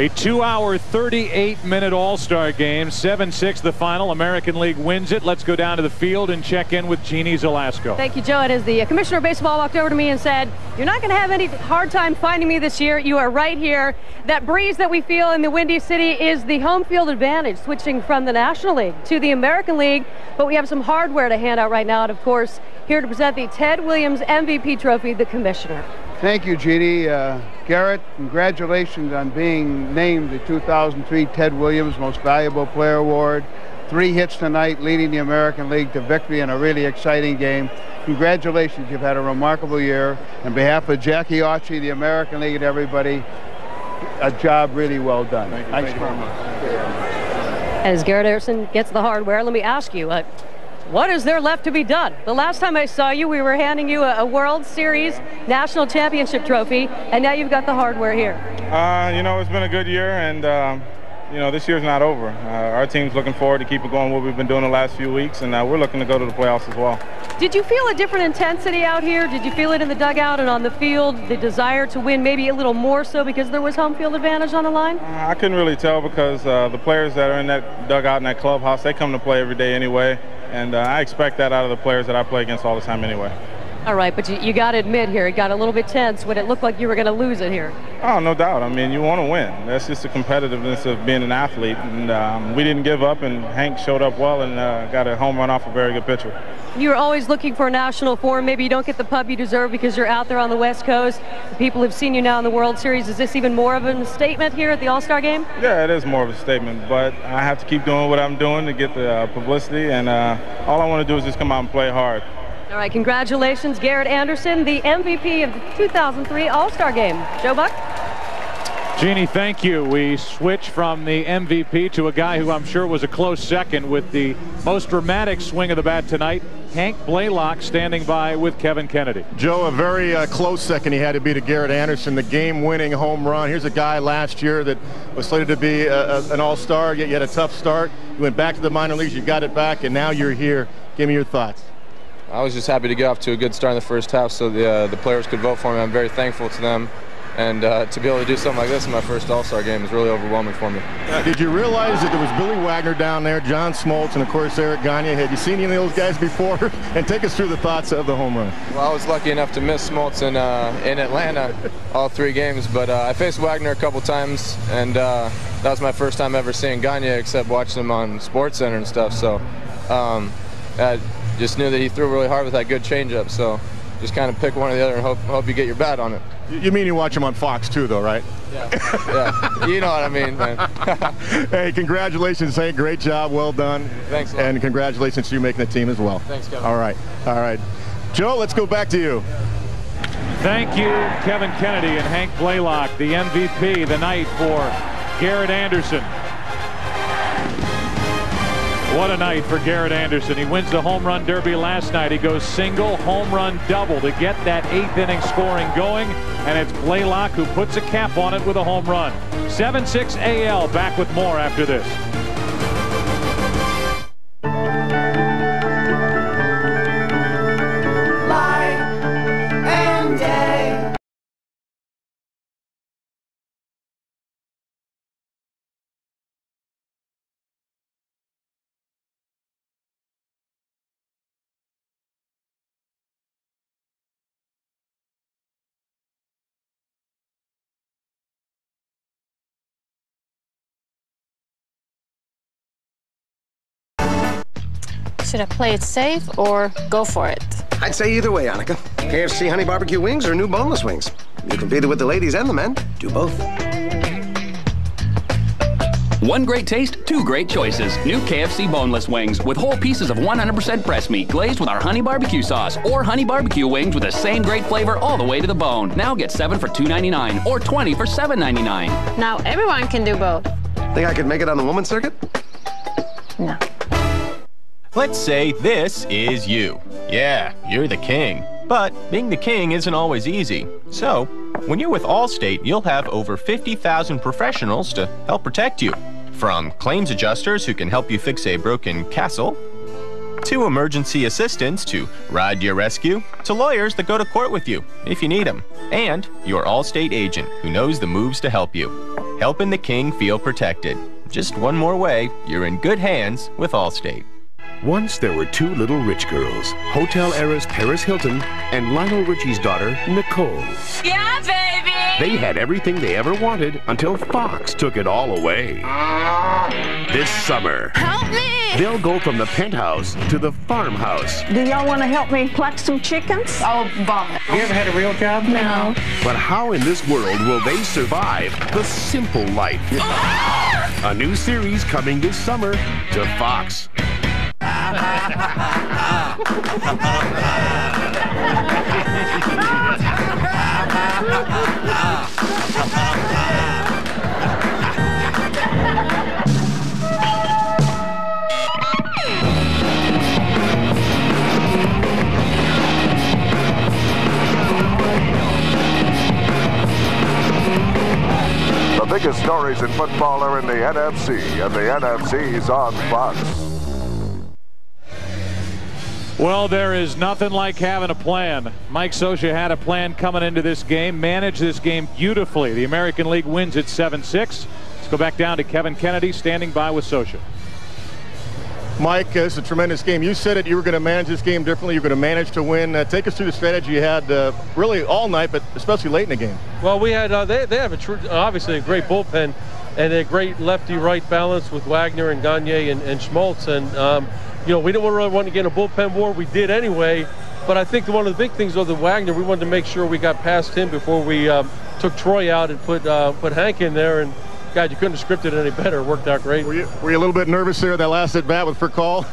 Speaker 1: A two-hour, 38-minute All-Star game, 7-6 the final. American League wins it. Let's go down to the field and check in with Jeannie Zelasco.
Speaker 72: Thank you, Joe. And as the uh, commissioner of baseball walked over to me and said, "You're not going to have any hard time finding me this year. You are right here. That breeze that we feel in the Windy City is the home field advantage, switching from the National League to the American League. But we have some hardware to hand out right now, and of course, here to present the Ted Williams MVP Trophy, the commissioner."
Speaker 73: Thank you, Jeannie. Uh, Garret, congratulations on being named the 2003 Ted Williams Most Valuable Player Award. Three hits tonight, leading the American League to victory in a really exciting game. Congratulations, you've had a remarkable year. On behalf of Jackie Autry, the American League, and everybody, a job really well done. Thank you, Thanks thank you very very much.
Speaker 72: As Garret Anderson gets the hardware, let me ask you, uh, what is there left to be done? The last time I saw you, we were handing you a, a World Series National Championship trophy, and now you've got the hardware here.
Speaker 68: Uh, you know, it's been a good year, and um, you know, this year's not over. Uh, our team's looking forward to keeping going what we've been doing the last few weeks, and uh, we're looking to go to the playoffs as well.
Speaker 72: Did you feel a different intensity out here? Did you feel it in the dugout and on the field? The desire to win, maybe a little more so because there was home field advantage on the line?
Speaker 68: Uh, I couldn't really tell because uh, the players that are in that dugout in that clubhouse, they come to play every day anyway, and uh, I expect that out of the players that I play against all the time anyway.
Speaker 72: All right, but you, you got to admit here, it got a little bit tense when it looked like you were going to lose it here.
Speaker 68: Oh, no doubt. I mean, you want to win. That's just the competitiveness of being an athlete. And um, we didn't give up, and Hank showed up well and uh, got a home run off a very good pitcher.
Speaker 72: You're always looking for a national form. Maybe you don't get the pub you deserve because you're out there on the West Coast. People have seen you now in the World Series. Is this even more of a statement here at the All-Star Game?
Speaker 68: Yeah, it is more of a statement, but I have to keep doing what I'm doing to get the uh, publicity, and uh, all I want to do is just come out and play hard.
Speaker 72: All right, congratulations, Garret Anderson, the MVP of the 2003 All-Star Game. Joe Buck?
Speaker 1: Jeannie, thank you. We switch from the MVP to a guy who I'm sure was a close second with the most dramatic swing of the bat tonight. Hank Blalock standing by with Kevin Kennedy.
Speaker 67: Joe, a very uh, close second he had to be to Garret Anderson, the game-winning home run. Here's a guy last year that was slated to be a, a, an all-star, yet you had a tough start. You went back to the minor leagues, you got it back, and now you're here. Give me your thoughts.
Speaker 74: I was just happy to get off to a good start in the first half so the, uh, the players could vote for me. I'm very thankful to them. And uh, to be able to do something like this in my first All-Star game is really overwhelming for me.
Speaker 67: Uh, did you realize that there was Billy Wagner down there, John Smoltz, and of course Eric Gagne? Had you seen any of those guys before? and take us through the thoughts of the home run.
Speaker 74: Well, I was lucky enough to miss Smoltz in, uh, in Atlanta all three games, but uh, I faced Wagner a couple times, and uh, that was my first time ever seeing Gagne except watching him on Sports Center and stuff. So um, just knew that he threw really hard with that good changeup. So just kind of pick one or the other and hope, hope you get your bat on it.
Speaker 67: You mean you watch him on Fox too, though, right?
Speaker 74: Yeah, yeah. you know what I mean, man.
Speaker 67: hey, congratulations, Hank. Great job. Well done.
Speaker 74: Thanks.
Speaker 67: And congratulations to you making the team as well.
Speaker 74: Thanks, Kevin.
Speaker 67: All right. All right. Joe, let's go back to you.
Speaker 1: Thank you, Kevin Kennedy and Hank Blalock, the MVP the night for Garret Anderson. What a night for Garret Anderson. He wins the home run derby last night. He goes single, home run, double to get that eighth inning scoring going. And it's Blalock who puts a cap on it with a home run. 7-6 AL back with more after this.
Speaker 75: Should I play it safe or go for it?
Speaker 76: I'd say either way, Annika. KFC honey barbecue wings or new boneless wings. You competed with the ladies and the men. Do both.
Speaker 18: One great taste, two great choices. New KFC boneless wings with whole pieces of 100% breast meat glazed with our honey barbecue sauce, or honey barbecue wings with the same great flavor all the way to the bone. Now get seven for $2.99 or 20 for $7.99.
Speaker 75: Now everyone can do both.
Speaker 76: Think I could make it on the woman's circuit?
Speaker 75: No.
Speaker 33: Let's say this is you. Yeah, you're the king. But being the king isn't always easy. So, when you're with Allstate, you'll have over 50,000 professionals to help protect you. From claims adjusters who can help you fix a broken castle, to emergency assistants to ride your rescue, to lawyers that go to court with you if you need them, and your Allstate agent who knows the moves to help you. Helping the king feel protected. Just one more way, you're in good hands with Allstate.
Speaker 69: Once there were two little rich girls, hotel heiress Paris Hilton and Lionel Richie's daughter, Nicole.
Speaker 10: Yeah, baby!
Speaker 69: They had everything they ever wanted until Fox took it all away. This summer,
Speaker 10: Help me!
Speaker 69: they'll go from the penthouse to the farmhouse.
Speaker 10: Do y'all want to help me pluck some chickens? Oh, vomit.
Speaker 69: You ever had a real job?
Speaker 10: No.
Speaker 69: But how in this world will they survive the simple life? a new series coming this summer to Fox.
Speaker 77: The biggest stories in football are in the NFC, and the NFC's on Fox.
Speaker 1: Well, there is nothing like having a plan. Mike Scioscia had a plan coming into this game, managed this game beautifully. The American League wins at 7-6. Let's go back down to Kevin Kennedy standing by with Scioscia.
Speaker 67: Mike, uh, it's a tremendous game. You said it. You were going to manage this game differently. You're going to manage to win. Uh, take us through the strategy you had uh, really all night, but especially late in the game.
Speaker 78: Well, we had uh, they, they have a tr- obviously a great bullpen and a great lefty-right balance with Wagner and Gagne and, and Smoltz. And um, you know we didn't really want to get in a bullpen war. We did anyway. But I think one of the big things was the Wagner. We wanted to make sure we got past him before we um, took Troy out and put uh, put Hank in there. And God, you couldn't have scripted it any better. It worked out great.
Speaker 67: Were you, were you a little bit nervous there that last at bat with Furcal?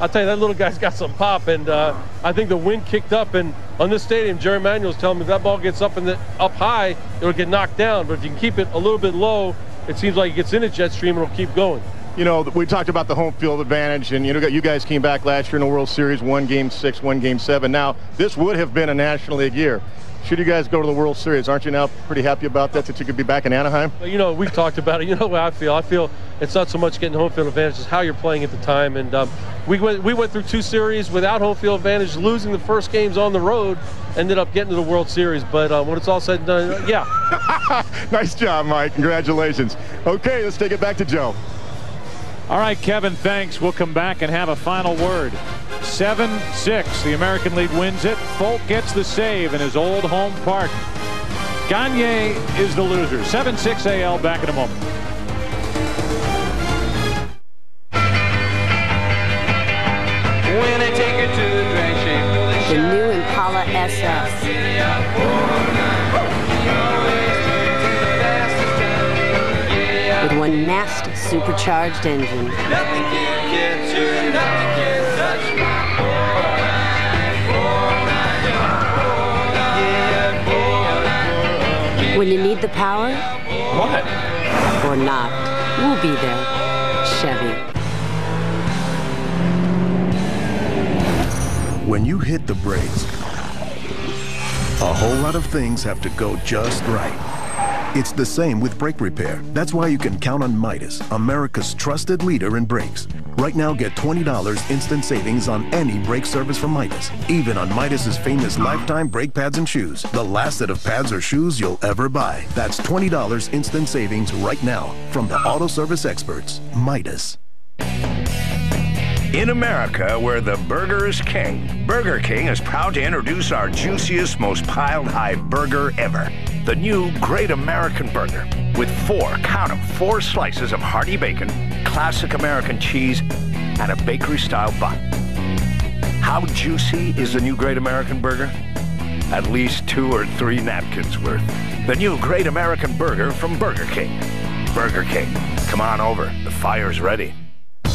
Speaker 78: I'll tell you, that little guy's got some pop, and uh, I think the wind kicked up. And on this stadium, Jerry Manuel's telling me if that ball gets up in the up high, it'll get knocked down. But if you can keep it a little bit low, it seems like it gets in a jet stream and it'll keep going.
Speaker 67: You know, we talked about the home field advantage, and you know, you guys came back last year in the World Series, one game six, one game seven. Now, this would have been a National League year. Should you guys go to the World Series? Aren't you now pretty happy about that, that you could be back in Anaheim?
Speaker 78: Well, you know, we've talked about it. You know what I feel? I feel it's not so much getting home field advantage, it's how you're playing at the time. And um, we, went, we went through two series without home field advantage, losing the first games on the road, ended up getting to the World Series. But uh, when it's all said and done, yeah.
Speaker 67: nice job, Mike. Congratulations. Okay, let's take it back to Joe.
Speaker 1: All right, Kevin, thanks. We'll come back and have a final word. 7-6, the American League wins it. Foulke gets the save in his old home park. Gagne is the loser. 7-6 AL, back in a moment.
Speaker 79: When I take her to the drag shape,
Speaker 80: The new Impala SS. With one nasty supercharged engine.
Speaker 49: When you need the power
Speaker 81: What?
Speaker 49: or not, we'll be there. Chevy.
Speaker 56: When you hit the brakes, a whole lot of things have to go just right. It's the same with brake repair. That's why you can count on Midas, America's trusted leader in brakes. Right now, get $20 instant savings on any brake service from Midas, even on Midas's famous lifetime brake pads and shoes. The last set of pads or shoes you'll ever buy. That's $20 instant savings right now from the auto service experts, Midas.
Speaker 15: In America, where the burger is king, Burger King is proud to introduce our juiciest, most piled high burger ever. The new Great American Burger. With four, count 'em, four slices of hearty bacon, classic American cheese, and a bakery style bun. How juicy is the new Great American Burger? At least two or three napkins worth. The new Great American Burger from Burger King. Burger King, come on over. The fire's ready.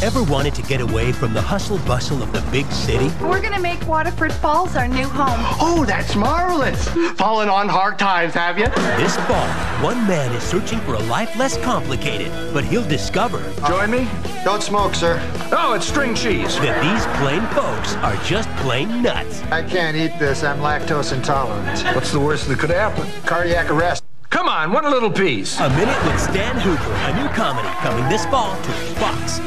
Speaker 41: Ever wanted to get away from the hustle bustle of the big city?
Speaker 10: We're gonna make Waterford Falls our new home.
Speaker 41: Oh, that's marvelous! Fallen on hard times, have you? This fall, one man is searching for a life less complicated, but he'll discover.
Speaker 29: Join me? Don't smoke, sir.
Speaker 41: Oh, it's string cheese. That these plain folks are just plain nuts.
Speaker 29: I can't eat this. I'm lactose intolerant.
Speaker 41: What's the worst that could happen?
Speaker 29: Cardiac arrest.
Speaker 41: Come on, one little piece. A Minute with Stan Hooper, a new comedy coming this fall to Fox.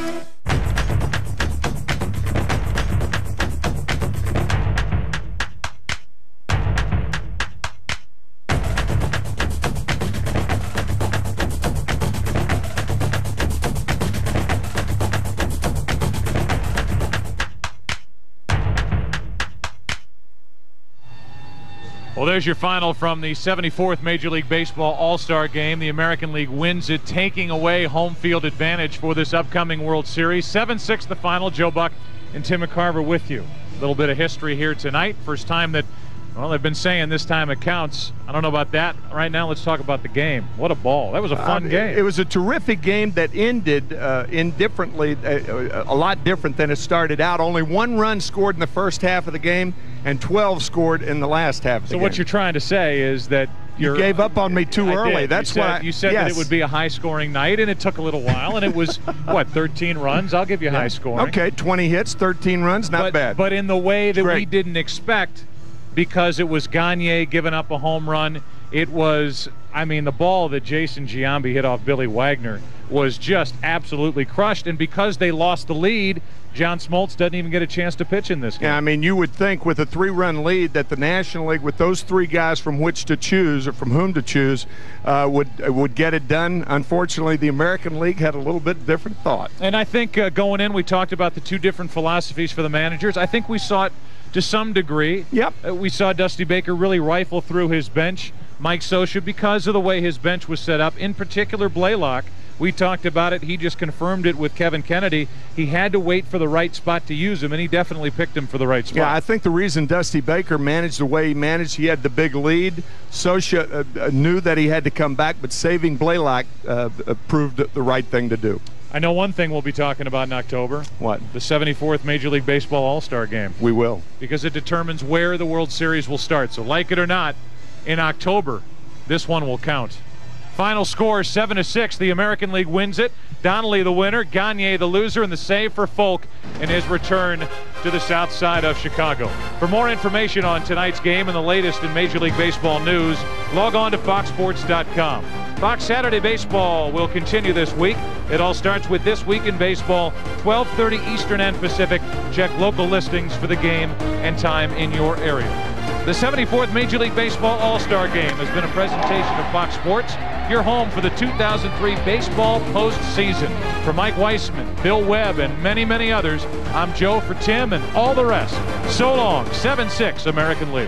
Speaker 1: There's your final from the 74th Major League Baseball All-Star Game. The American League wins it, taking away home field advantage for this upcoming World Series. 7-6 the final. Joe Buck and Tim McCarver with you. A little bit of history here tonight. First time that, well, they've been saying this time it counts. I don't know about that. Right now, let's talk about the game. What a ball. That was a fun
Speaker 2: Um,
Speaker 1: game.
Speaker 2: It was a terrific game that ended uh, indifferently, uh, a lot different than it started out. Only one run scored in the first half of the game, and 12 scored in the last half of
Speaker 1: so
Speaker 2: game.
Speaker 1: what you're trying to say is that
Speaker 2: You gave up on me too
Speaker 1: I
Speaker 2: early.
Speaker 1: did.
Speaker 2: That's
Speaker 1: you said,
Speaker 2: why
Speaker 1: you said that it would be a high-scoring night, and it took a little while. And it was what 13 runs. I'll give you high scoring.
Speaker 2: Okay, 20 hits, 13 runs, not
Speaker 1: but,
Speaker 2: bad.
Speaker 1: But in the way that we didn't expect, because it was Gagne giving up a home run. It was, I mean, the ball that Jason Giambi hit off Billy Wagner was just absolutely crushed. And because they lost the lead, John Smoltz doesn't even get a chance to pitch in this game.
Speaker 2: Yeah, I mean, you would think with a three-run lead that the National League, with those three guys from which to choose or from whom to choose, uh, would would get it done. Unfortunately, the American League had a little bit different thought.
Speaker 1: And I think uh, going in, we talked about the two different philosophies for the managers. I think we saw it to some degree.
Speaker 2: Yep.
Speaker 1: Uh, we saw Dusty Baker really rifle through his bench. Mike Scioscia, because of the way his bench was set up, in particular Blalock, we talked about it. He just confirmed it with Kevin Kennedy. He had to wait for the right spot to use him, and he definitely picked him for the right spot.
Speaker 2: Yeah, I think the reason Dusty Baker managed the way he managed, he had the big lead. Scioscia uh, uh, knew that he had to come back, but saving Blalock uh, uh, proved the right thing to do.
Speaker 1: I know one thing we'll be talking about in October.
Speaker 2: What?
Speaker 1: The 74th Major League Baseball All-Star Game.
Speaker 2: We will.
Speaker 1: Because it determines where the World Series will start. So like it or not, in October, this one will count. Final score 7 to 6. The American League wins it. Donnelly the winner, Gagne the loser, and the save for Foulke in his return to the south side of Chicago. For more information on tonight's game and the latest in Major League Baseball news, log on to foxsports.com. Fox Saturday Baseball will continue this week. It all starts with This Week in Baseball, 12:30 Eastern and Pacific. Check local listings for the game and time in your area. The 74th Major League Baseball All-Star Game has been a presentation of Fox Sports, your home for the 2003 baseball postseason. For Mike Weisman, Bill Webb, and many, many others, I'm Joe for Tim and all the rest. So long, 7-6 American League.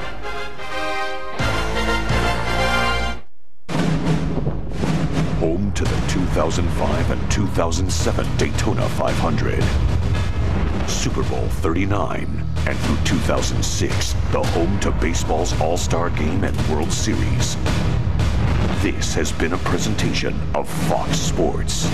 Speaker 3: Home to the 2005 and 2007 Daytona 500. Super Bowl 39, and through 2006, the home to baseball's All-Star Game and World Series. This has been a presentation of Fox Sports.